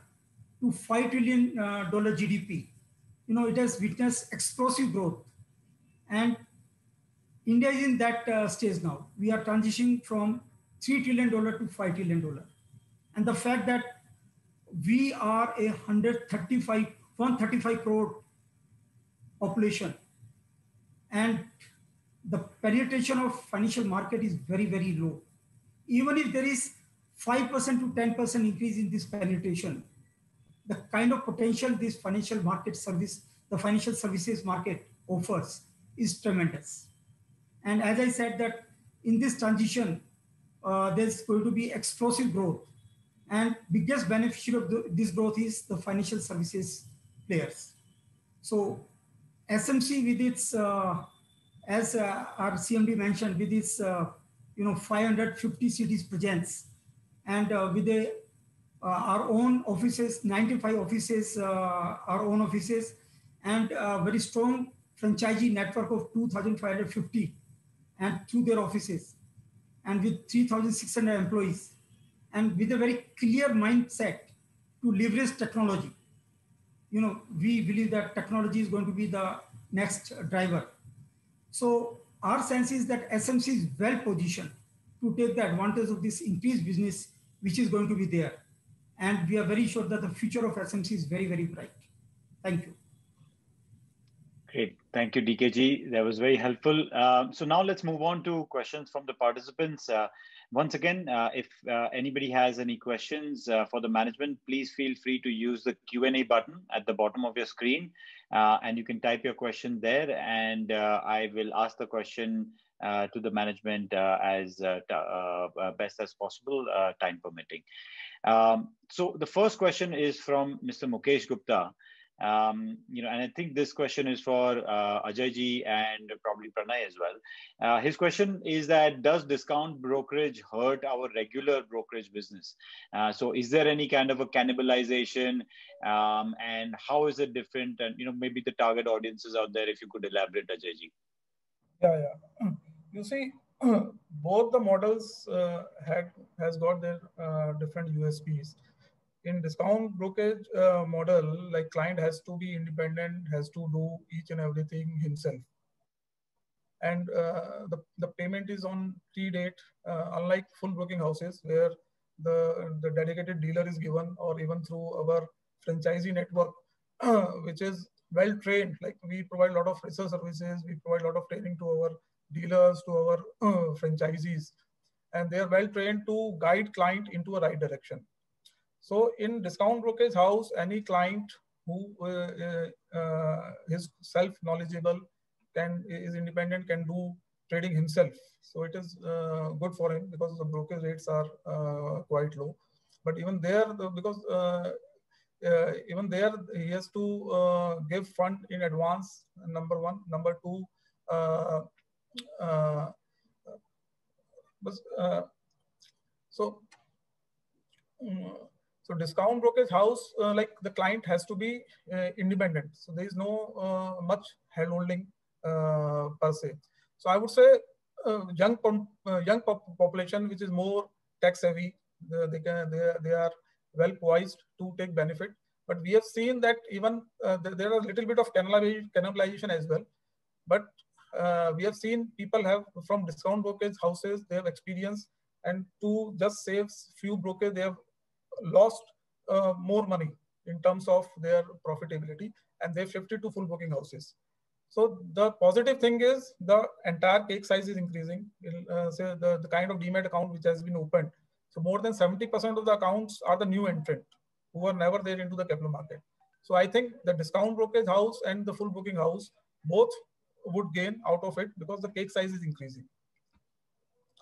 $5 trillion uh, GDP, you know, it has witnessed explosive growth. And India is in that uh, stage now. We are transitioning from $3 trillion to $5 trillion. And the fact that we are a 135, 135 crore population and the penetration of financial market is very, very low. Even if there is 5% to 10% increase in this penetration, the kind of potential this financial market service, the financial services market offers is tremendous. And as I said that in this transition, uh, there's going to be explosive growth. And biggest beneficiary of the, this growth is the financial services players. So SMC with its, uh, as uh, our CMD mentioned, with its, uh, you know, 550 cities presence and uh, with a, uh, our own offices, 95 offices, our own offices, and a very strong franchisee network of 2,550 and through their offices and with 3,600 employees and with a very clear mindset to leverage technology. You know, we believe that technology is going to be the next driver. So our sense is that SMC is well positioned to take the advantage of this increased business, which is going to be there. And we are very sure that the future of SMC is very, very bright. Thank you. Great. Thank you, DKG. That was very helpful. Uh, so now let's move on to questions from the participants. Uh, once again, uh, if uh, anybody has any questions uh, for the management, please feel free to use the Q&A button at the bottom of your screen. Uh, and you can type your question there and uh, I will ask the question uh, to the management uh, as best as possible, time permitting. Um, so the first question is from Mr. Mukesh Gupta. Um, you know, and I think this question is for uh, Ajay and probably Pranay as well. Uh, his question is that does discount brokerage hurt our regular brokerage business? Uh, so is there any kind of a cannibalization um, and how is it different? And, you know, maybe the target audiences out there, if you could elaborate, Ajay Yeah, yeah. You see, <clears throat> both the models uh, had has got their uh, different USPs in discount brokerage uh, model, like client has to be independent, has to do each and everything himself. And uh, the, the payment is on T-date, uh, unlike full broking houses where the, the dedicated dealer is given or even through our franchisee network, <clears throat> which is well trained. Like we provide a lot of research services, we provide a lot of training to our dealers, to our uh, franchisees, and they are well trained to guide client into a right direction. So in discount brokerage house, any client who uh, uh, is self knowledgeable can is independent can do trading himself. So it is uh, good for him because the brokerage rates are uh, quite low. But even there, the, because uh, uh, even there he has to give fund in advance. Number one, number two. so um, so discount brokerage house, uh, like the client has to be uh, independent. So there is no uh, much handholding uh, per se. So I would say uh, young uh, young pop population, which is more tech savvy, they can they, they are well poised to take benefit. But we have seen that even there are a little bit of cannibalization as well. But we have seen people have from discount brokerage houses they have experience and to just save few brokers they have lost uh, more money in terms of their profitability and they've shifted to full broking houses. So the positive thing is the entire cake size is increasing. Uh, say the, the kind of demat account which has been opened. So more than 70% of the accounts are the new entrant who were never there into the capital market. So I think the discount brokerage house and the full broking house both would gain out of it because the cake size is increasing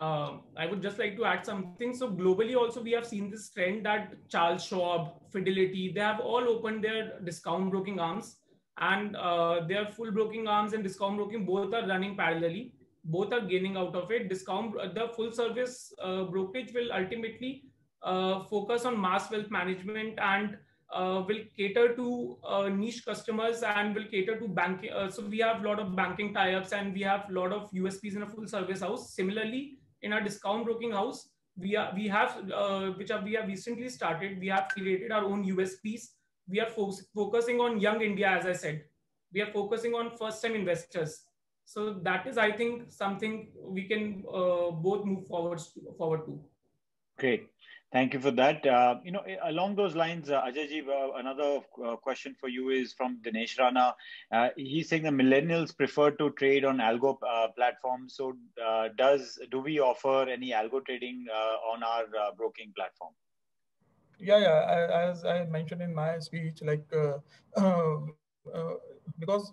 uh, I would just like to add something. So globally, also we have seen this trend that Charles Schwab, Fidelity, they have all opened their discount broking arms, and uh, their full broking arms and discount broking both are running parallelly. Both are gaining out of it. Discount the full service uh, brokerage will ultimately uh, focus on mass wealth management and uh, will cater to uh, niche customers and will cater to banking. Uh, so we have a lot of banking tie-ups and we have a lot of USPs in a full service house. Similarly, in our discount broking house, we are we have uh, which are, we have recently started. We have created our own USPs. We are fo- focusing on young India, as I said. we are focusing on first time investors. So that is, I think, something we can uh, both move forward forward to. Great. Thank you for that. Uh, you know, along those lines, uh, uh, another uh, question for you is from Dinesh Rana. Uh, he's saying the millennials prefer to trade on algo uh, platforms. So, uh, does do we offer any algo trading on our broking platform? Yeah, yeah. As I mentioned in my speech, like <clears throat> because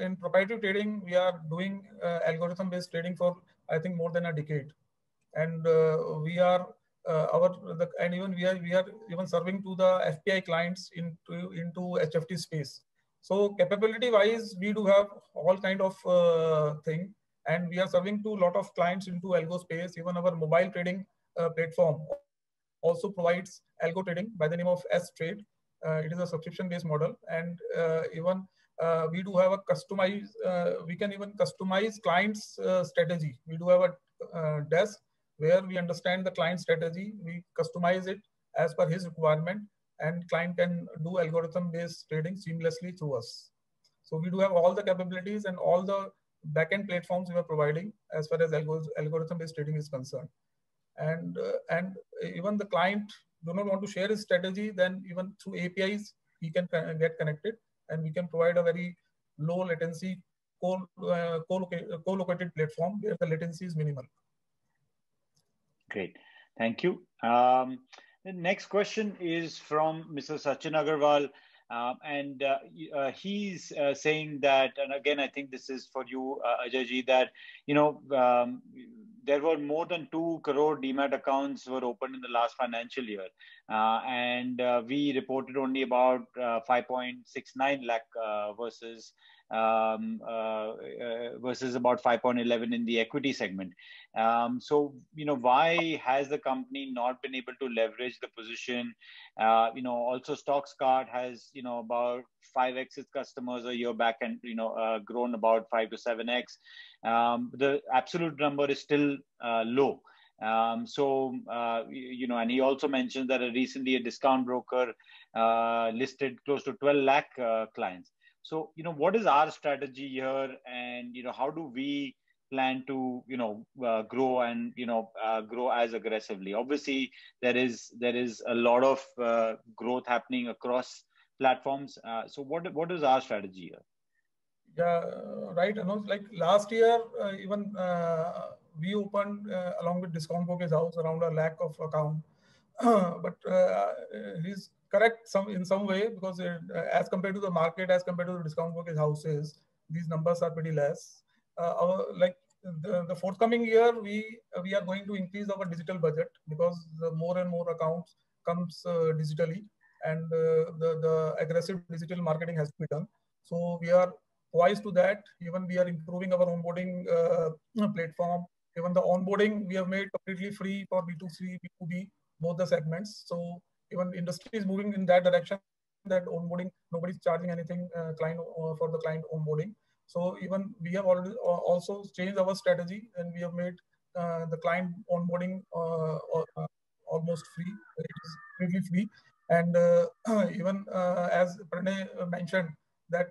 in proprietary trading, we are doing algorithm-based trading for I think more than a decade, and we are uh, our the, and even we are we are even serving to the FPI clients into into HFT space. So capability wise, we do have all kind of uh, thing, and we are serving to a lot of clients into algo space. Even our mobile trading uh, platform also provides algo trading by the name of S Trade. Uh, it is a subscription based model, and uh, even uh, we do have a customized. we can even customize clients' strategy. We do have a desk where we understand the client strategy, we customize it as per his requirement, and client can do algorithm-based trading seamlessly through us. So we do have all the capabilities and all the backend platforms we are providing as far as algorithm-based trading is concerned. And, uh, and even the client do not want to share his strategy, then even through APIs, he can get connected and we can provide a very low latency co uh, co-located platform where the latency is minimal. Great. Thank you. Um, the next question is from Mr. Sachin Agarwal. Um, and uh, uh, he's uh, saying that, and again, I think this is for you, uh, Ajayji, that, you know, um, there were more than 2 crore demat accounts were opened in the last financial year. Uh, and uh, we reported only about uh, 5.69 lakh versus um, uh, uh, versus about 5.11 in the equity segment. Um, so, you know, why has the company not been able to leverage the position? Uh, you know, also Stoxkart has, you know, about 5x its customers a year back and, you know, grown about 5 to 7x. Um, the absolute number is still low. Um, so, uh, you know, and he also mentioned that recently a discount broker uh, listed close to 12 lakh uh, clients. So, you know, what is our strategy here, and you know, how do we plan to, you know, uh, grow and you know, uh, grow as aggressively? Obviously, there is there is a lot of uh, growth happening across platforms. Uh, so, what what is our strategy here? Yeah, right. You know, like last year, uh, even uh, we opened along with Discount Brokerage House around a lakh of account, <clears throat> but his correct some in some way because it, uh, as compared to the market, as compared to the discount brokerage houses, these numbers are pretty less. Uh, our, like the, the forthcoming year, we we are going to increase our digital budget because more and more accounts comes uh, digitally, and the the aggressive digital marketing has to be done. So we are wise to that. Even we are improving our onboarding uh, platform. Even the onboarding we have made completely free for B2C, B2B, both the segments. So even industry is moving in that direction that onboarding nobody's charging anything uh, client uh, for the client onboarding. So even we have already uh, also changed our strategy and we have made uh, the client onboarding uh, uh, almost free. It is completely free. And <clears throat> even as Pranay mentioned that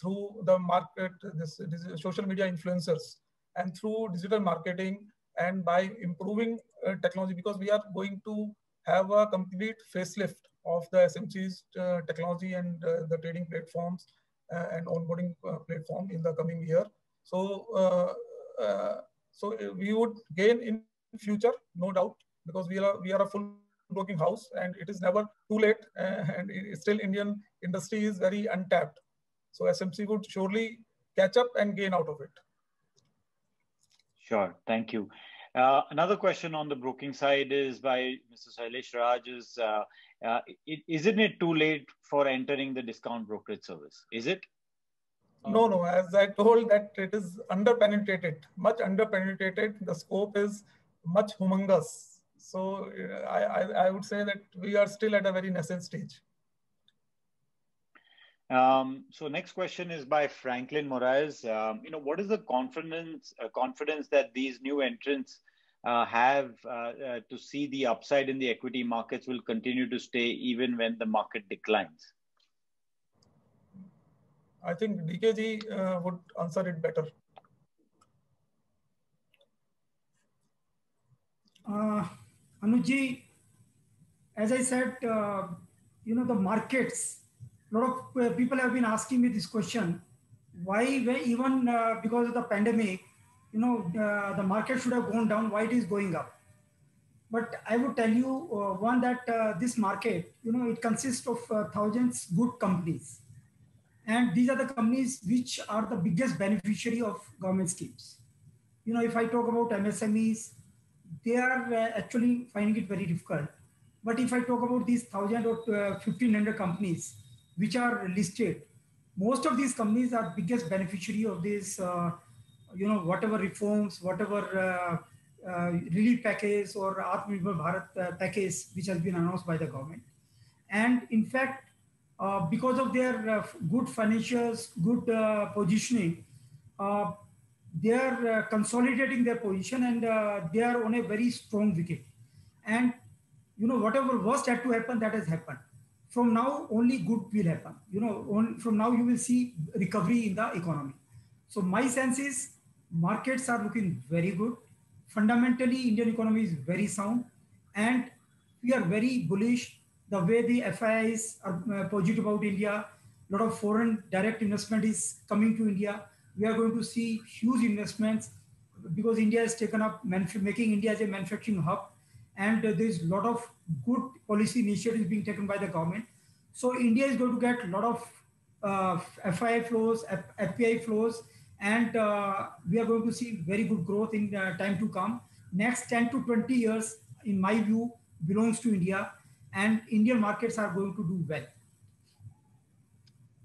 through the market this, this social media influencers and through digital marketing and by improving technology because we are going to have a complete facelift of the SMC's uh, technology and uh, the trading platforms uh, and onboarding uh, platform in the coming year. So, uh, uh, so we would gain in future, no doubt, because we are we are a full working house, and it is never too late. and still, Indian industry is very untapped. So SMC would surely catch up and gain out of it. Sure, thank you. Uh, another question on the broking side is by Mr. Shailesh Raj is, uh, uh, isn't it too late for entering the discount brokerage service? Is it? No, no. As I told that it is underpenetrated, much underpenetrated. The scope is much humongous. So uh, I, I, I would say that we are still at a very nascent stage. Um, so next question is by Franklin Moraes. Um, you know, what is the confidence uh, confidence that these new entrants uh, have uh, uh, to see the upside in the equity markets will continue to stay even when the market declines? I think DKG uh, would answer it better. Uh, Anuji, as I said, uh, you know, the markets, a lot of uh, people have been asking me this question. Why, even uh, because of the pandemic, you know, uh, the market should have gone down, why it is going up? But I would tell you uh, one that uh, this market, you know, it consists of thousands good companies. And these are the companies which are the biggest beneficiary of government schemes. You know, if I talk about MSMEs, they are actually finding it very difficult but if I talk about these 1,000 or 1,500 uh, companies which are listed, most of these companies are biggest beneficiary of this, uh, you know, whatever reforms, whatever uh, uh, relief package or Atmanirbhar Bharat uh, package which has been announced by the government. And in fact, uh, because of their good financials, good positioning, they are consolidating their position and they are on a very strong wicket. And you know, whatever worst had to happen, that has happened. From now, only good will happen. You know, on, from now you will see recovery in the economy. So my sense is markets are looking very good. Fundamentally, Indian economy is very sound, and we are very bullish. The way the FIIs are uh, positive about India, a lot of foreign direct investment is coming to India. We are going to see huge investments because India has taken up making India as a manufacturing hub and there's a lot of good policy initiatives being taken by the government. So India is going to get a lot of uh, FII flows, FPI flows, and uh, we are going to see very good growth in uh, time to come. Next 10 to 20 years, in my view, belongs to India, and Indian markets are going to do well.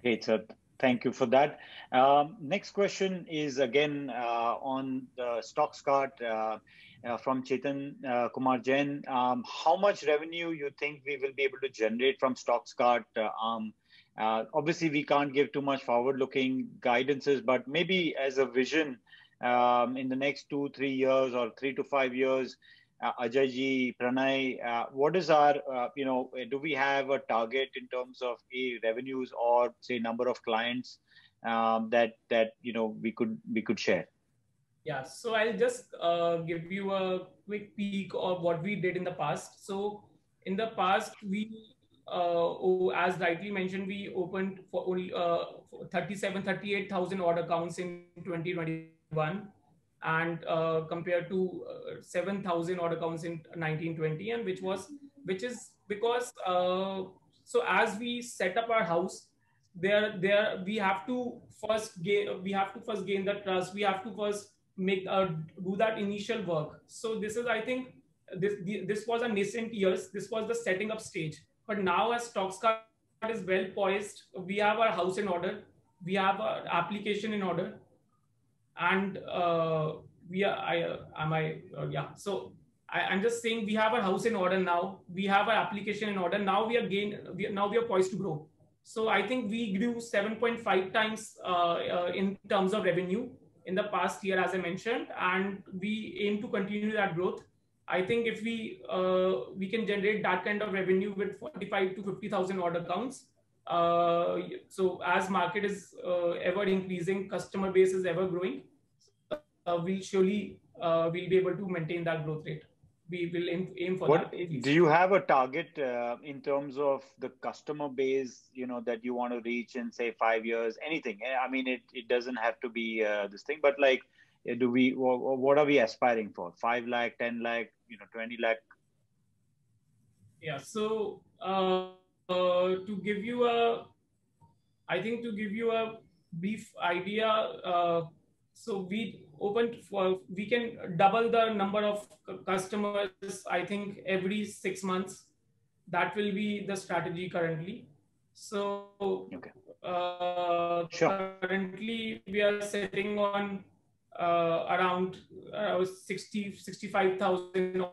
Great, sir. Thank you for that. Um, next question is again uh, on the Stoxkart. Uh, uh, from Chetan uh, Kumar Jain. Um, how much revenue you think we will be able to generate from Stoxkart? Uh, um, obviously, we can't give too much forward-looking guidances, but maybe as a vision um, in the next two, three years or three to five years, uh, Ajay ji, Pranay, uh, what is our, you know, do we have a target in terms of a revenues or say number of clients um, that that you know we could we could share? Yeah, so I'll just uh, give you a quick peek of what we did in the past. So in the past, we, uh, as rightly mentioned, we opened for only uh, 37, 38,000 odd accounts in 2021 and uh, compared to uh, 7,000 odd accounts in 1920 and which was, which is because, uh, so as we set up our house, there, there, we have to first gain, we have to first gain the trust. We have to first make uh, do that initial work. So this is i think this this was a nascent years. This was the setting up stage. But now as Stoxkart is well poised we have our house in order. We have our application in order. And uh, we are i uh, am i uh, yeah. So I, am just saying we have our house in order now. We have our application in order. Now we are gain we now we are poised to grow. So i think we grew 7.5 times uh, uh, in terms of revenue in the past year, as I mentioned, and we aim to continue that growth. I think if we uh, we can generate that kind of revenue with 45 to 50,000 order counts, uh, so as market is uh, ever increasing, customer base is ever growing, uh, we'll surely uh, we'll be able to maintain that growth rate we will aim, aim for what, that. Do you have a target uh, in terms of the customer base, you know, that you want to reach in say five years? Anything? Eh, I mean, it, it doesn't have to be uh, this thing, but like, eh, do we? What are we aspiring for? Five lakh, ten lakh, you know, twenty lakh? Yeah. So uh, uh to give you a, I think to give you a brief idea, uh, so we open for we can double the number of customers i think every six months that will be the strategy currently so okay. uh, sure. currently we are sitting on uh, around uh, 60 65000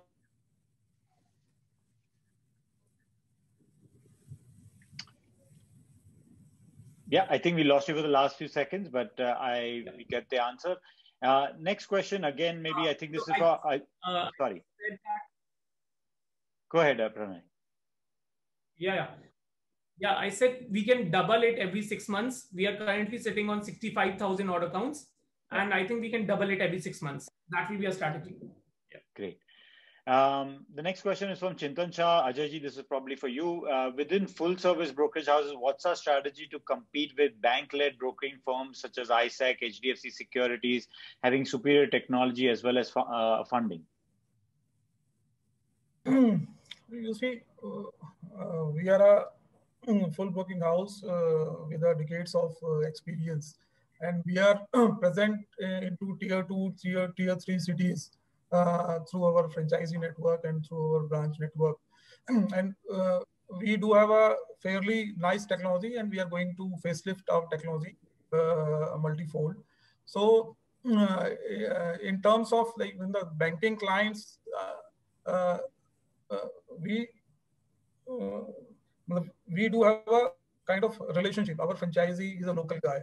yeah, I think we lost you for the last few seconds, but uh, I get the answer. Uh, next question again, maybe uh, I think this so is for, I, uh, sorry. Go ahead, uh, Pranay. Yeah, yeah. I said we can double it every six months. We are currently sitting on 65,000 order counts, and I think we can double it every six months. That will be a strategy. Yeah, great. Um, the next question is from Chintan Shah. Ajayji, this is probably for you. Uh, within full service brokerage houses, what's our strategy to compete with bank led brokering firms such as ISEC, HDFC Securities, having superior technology as well as uh, funding? <clears throat> you see, uh, uh, we are a <clears throat> full broking house uh, with a decades of uh, experience, and we are <clears throat> present into tier two, tier, tier three cities uh, through our franchisee network and through our branch network. <clears throat> and uh, we do have a fairly nice technology and we are going to facelift our technology uh, multifold. So uh, in terms of like when the banking clients, uh, uh, we we do have a kind of relationship. Our franchisee is a local guy.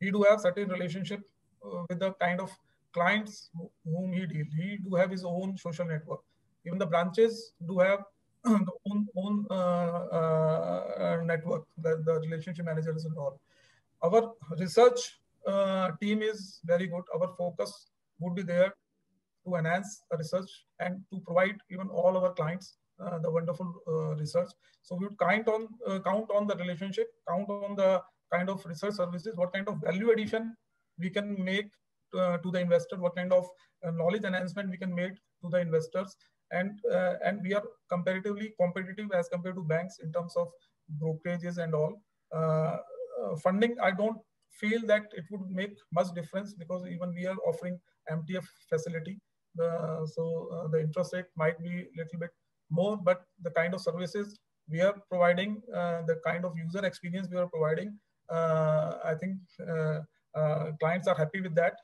He do have certain relationship with the kind of clients whom he deals. He do have his own social network. Even the branches do have <clears throat> the own own uh, uh, network, the, the relationship managers and all. Our research uh, team is very good. Our focus would be there to enhance the research and to provide even all our clients uh, the wonderful uh, research. So we would count on uh, count on the relationship, count on the kind of research services, what kind of value addition we can make uh, to the investor, what kind of uh, knowledge enhancement we can make to the investors. And, uh, and we are comparatively competitive as compared to banks in terms of brokerages and all. funding, I don't feel that it would make much difference because even we are offering MTF facility. Uh, so uh, the interest rate might be a little bit more, but the kind of services we are providing, uh, the kind of user experience we are providing, I think clients are happy with that.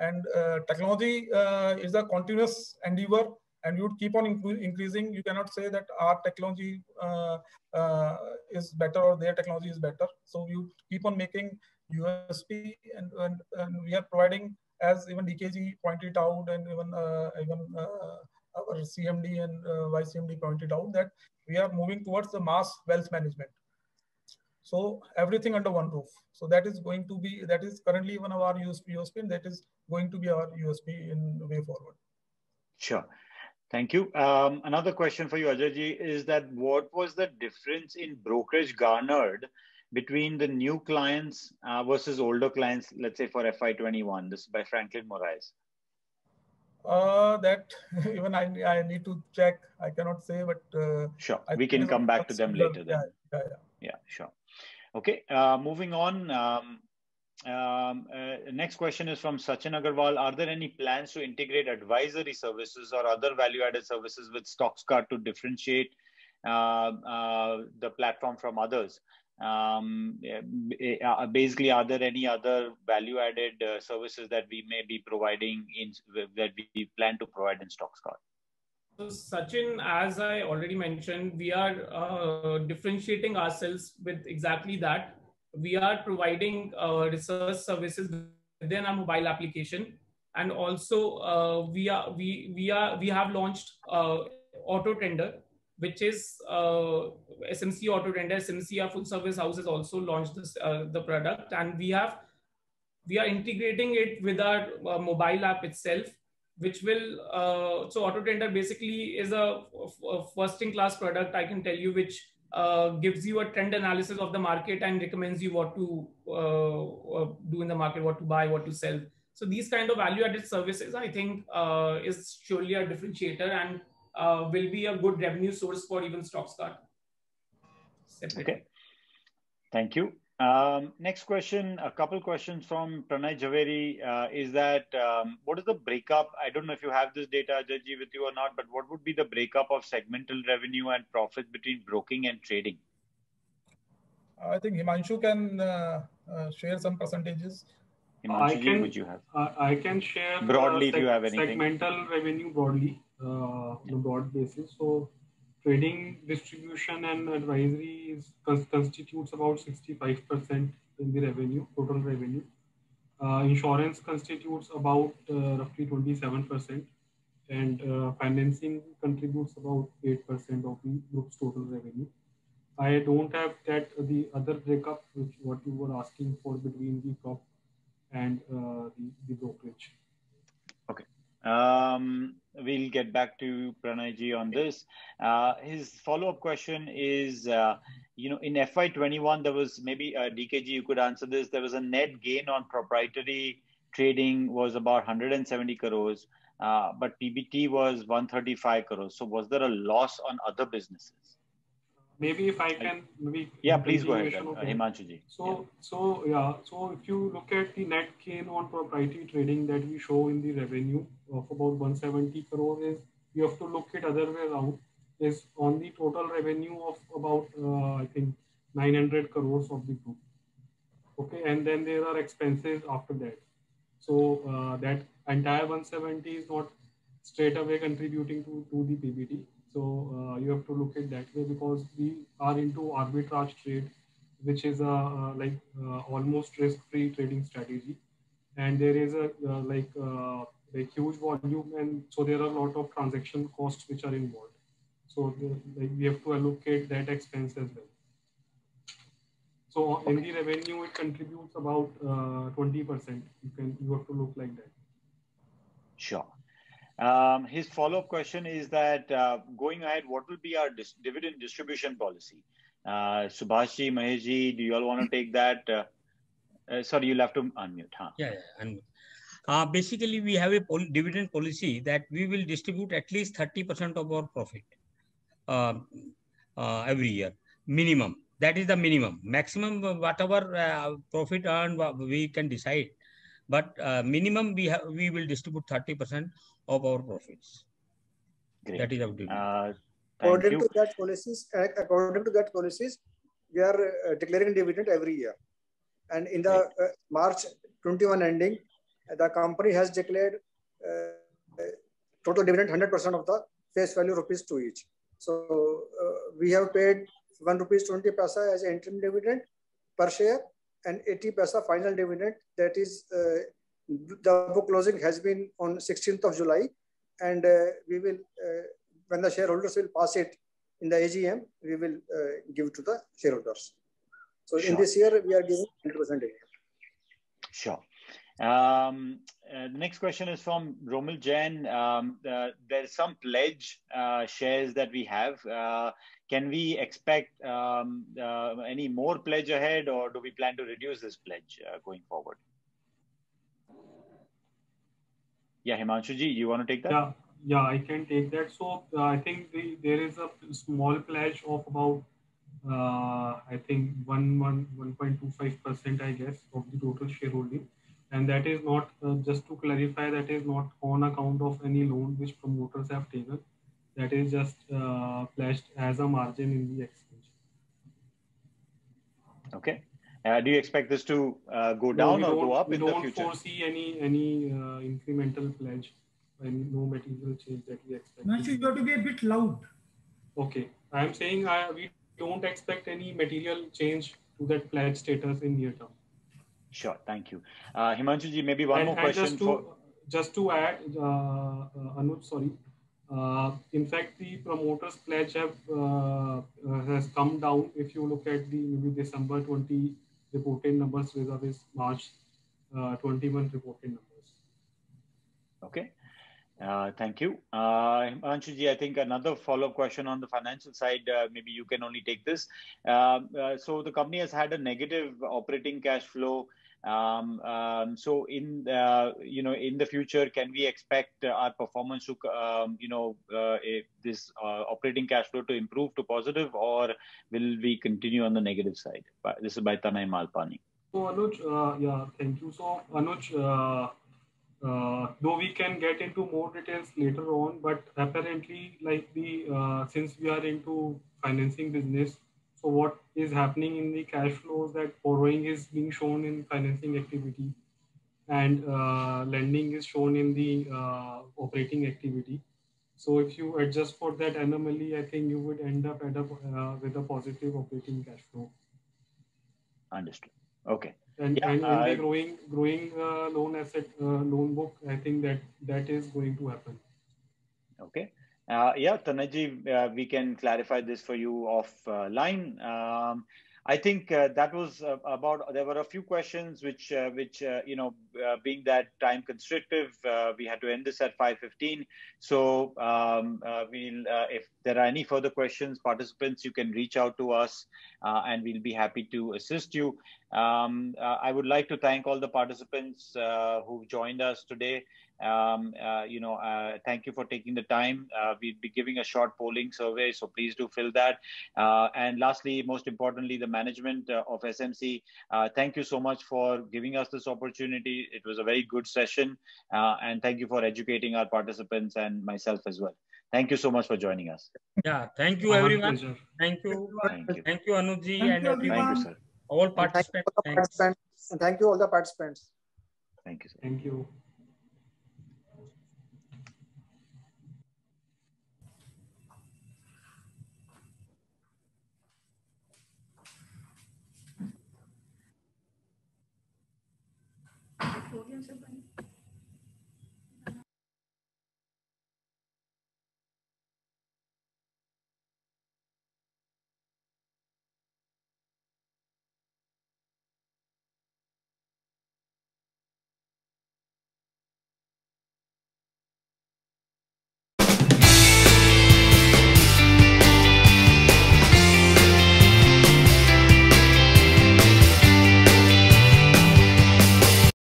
And uh, technology uh, is a continuous endeavor and you would keep on increasing. You cannot say that our technology uh, uh, is better or their technology is better. So you keep on making USP and, and, and we are providing, as even DKG pointed out and even, uh, even uh, our CMD and Vice CMD pointed out that we are moving towards the mass wealth management. So everything under one roof. So that is going to be, that is currently one of our USP, USP and that is going to be our USP in the way forward. Sure. Thank you. Um, another question for you, Ajayji, is that what was the difference in brokerage garnered between the new clients uh, versus older clients, let's say for FY21? This is by Franklin Moraes. Uh, that <laughs> even I, I need to check. I cannot say, but uh, sure, we can come back to them later. Then. Yeah, yeah, yeah. yeah sure. Okay, uh, moving on. Um, um, uh, next question is from Sachin Agarwal. Are there any plans to integrate advisory services or other value-added services with Stoxkart to differentiate uh, uh, the platform from others? Um, uh, basically, are there any other value-added uh, services that we may be providing in that we plan to provide in Stoxkart? So, Sachin, as I already mentioned, we are uh, differentiating ourselves with exactly that. We are providing uh, research services within our mobile application, and also uh, we are we we are we have launched uh, Auto Tender, which is uh, SMC Auto Tender. SMC, our full service house, has also launched this uh, the product, and we have we are integrating it with our mobile app itself which will uh, so auto tender basically is a, a first in class product i can tell you which uh, gives you a trend analysis of the market and recommends you what to uh, uh do in the market what to buy what to sell so these kind of value added services i think uh, is surely a differentiator and uh, will be a good revenue source for even Stoxkart. Okay. Thank you. Um, next question, a couple questions from Pranay Javeri uh, is that um, what is the breakup? I don't know if you have this data, Jaji, with you or not, but what would be the breakup of segmental revenue and profits between broking and trading? I think Himanshu can uh, uh, share some percentages. Himanshu, I can, would you have? I can share broadly if you have anything. Segmental revenue broadly uh, on a broad basis. So trading, distribution, and advisory is, constitutes about 65% in the revenue, total revenue. Uh, insurance constitutes about uh, roughly 27%, and uh, financing contributes about 8% of the group's total revenue. I don't have that the other breakup, which what you were asking for between the prop and uh, the, the brokerage. Okay. Um, we'll get back to Pranayji on this. Uh, his follow-up question is, uh, you know, in FY21, there was maybe uh, DKG, you could answer this. There was a net gain on proprietary trading was about 170 crores, uh, but PBT was 135 crores. So was there a loss on other businesses? Maybe if I can maybe yeah please go ahead uh, so yeah. so yeah so if you look at the net gain on proprietary trading that we show in the revenue of about 170 crore is you have to look at other way around is on the total revenue of about uh, I think 900 crores of the group. Okay and then there are expenses after that. So uh, that entire 170 is not straight away contributing to, to the PBT so uh, you have to look at that way because we are into arbitrage trade, which is a, like uh, almost risk-free trading strategy, and there is a uh, like like huge volume, and so there are a lot of transaction costs which are involved. So the, like we have to allocate that expense as well. So in the revenue, it contributes about twenty percent. You can you have to look like that. Sure. Um, his follow-up question is that uh, going ahead, what will be our dis dividend distribution policy? Uh, Subhashji, Maheshji, do you all want to take that? Uh, uh, sorry, you'll have to unmute. Huh? Yeah, yeah unmute. Uh, basically, we have a pol dividend policy that we will distribute at least 30% of our profit uh, uh, every year, minimum. That is the minimum. Maximum, whatever uh, profit earned, we can decide. But uh, minimum, we have we will distribute 30% of our profits. Great. That is our duty. Uh, according you. to that policies, according to that policies, we are uh, declaring dividend every year. And in the uh, March 21 ending, the company has declared uh, total dividend 100% of the face value rupees to each. So uh, we have paid 1 rupees 20 paisa as interim dividend per share and 80 paisa final dividend that is the book closing has been on 16th of July, and uh, we will, uh, when the shareholders will pass it in the AGM, we will uh, give to the shareholders. So sure. in this year, we are giving 100% Sure. Um, uh, the next question is from Romil Jain. Um, uh, there's some pledge uh, shares that we have. can we expect um, any more pledge ahead, or do we plan to reduce this pledge going forward? Yeah, Himanshu ji, you want to take that? Yeah, yeah, I can take that. So uh, I think the, there is a small pledge of about uh, I think one one one point two five percent, I guess, of the total shareholding, and that is not uh, just to clarify that is not on account of any loan which promoters have taken. That is just uh, pledged as a margin in the exchange. Okay. Uh, do you expect this to uh, go down no, or go up in the future? We don't foresee any any uh, incremental pledge, and no material change that we expect. Manchu, you have to be a bit loud. Okay, I am saying I, we don't expect any material change to that pledge status in near term. Sure, thank you. Uh, Himanshu ji, maybe one and, more and question. Just to, for... just to add, uh, uh, Anuj, sorry. Uh, in fact, the promoters pledge have uh, uh, has come down. If you look at the maybe December 20 reported numbers vis-a-vis March uh, 21 reported numbers. Okay. Uh, thank you. Uh, Anshuji, I think another follow-up question on the financial side, uh, maybe you can only take this. Uh, so the company has had a negative operating cash flow. Um, um, so in uh, you know in the future, can we expect our performance to um, you know this operating cash flow to improve to positive, or will we continue on the negative side? This is by Tanay Malpani. So Anuj, yeah, thank you. So Anuj uh, though we can get into more details later on but apparently like the uh, since we are into financing business so what is happening in the cash flows that borrowing is being shown in financing activity and uh, lending is shown in the uh, operating activity? So if you adjust for that anomaly i think you would end up at a, uh, with a positive operating cash flow. Understood. Okay. And, yeah, and, and the growing growing uh, loan asset uh, loan book i think that that is going to happen. Okay Uh, yeah, Tanaji, uh, we can clarify this for you offline. Um, I think uh, that was uh, about. There were a few questions which, uh, which uh, you know, uh, being that time constrictive, we had to end this at 5:15. So um, we'll, if there are any further questions, participants, you can reach out to us, and we'll be happy to assist you. Um, I would like to thank all the participants who joined us today. Um, uh, you know, uh, thank you for taking the time. Uh, we'll be giving a short polling survey, so please do fill that. and lastly, most importantly, the management of SMC, thank you so much for giving us this opportunity. It was a very good session, and thank you for educating our participants and myself as well. Thank you so much for joining us. Yeah, thank you everyone. Thank you. Thank you, thank you Anuji and everyone. Thank you, sir. All participants. Thank you, participants. Thank you all the participants. Thank you. Sir. Thank you.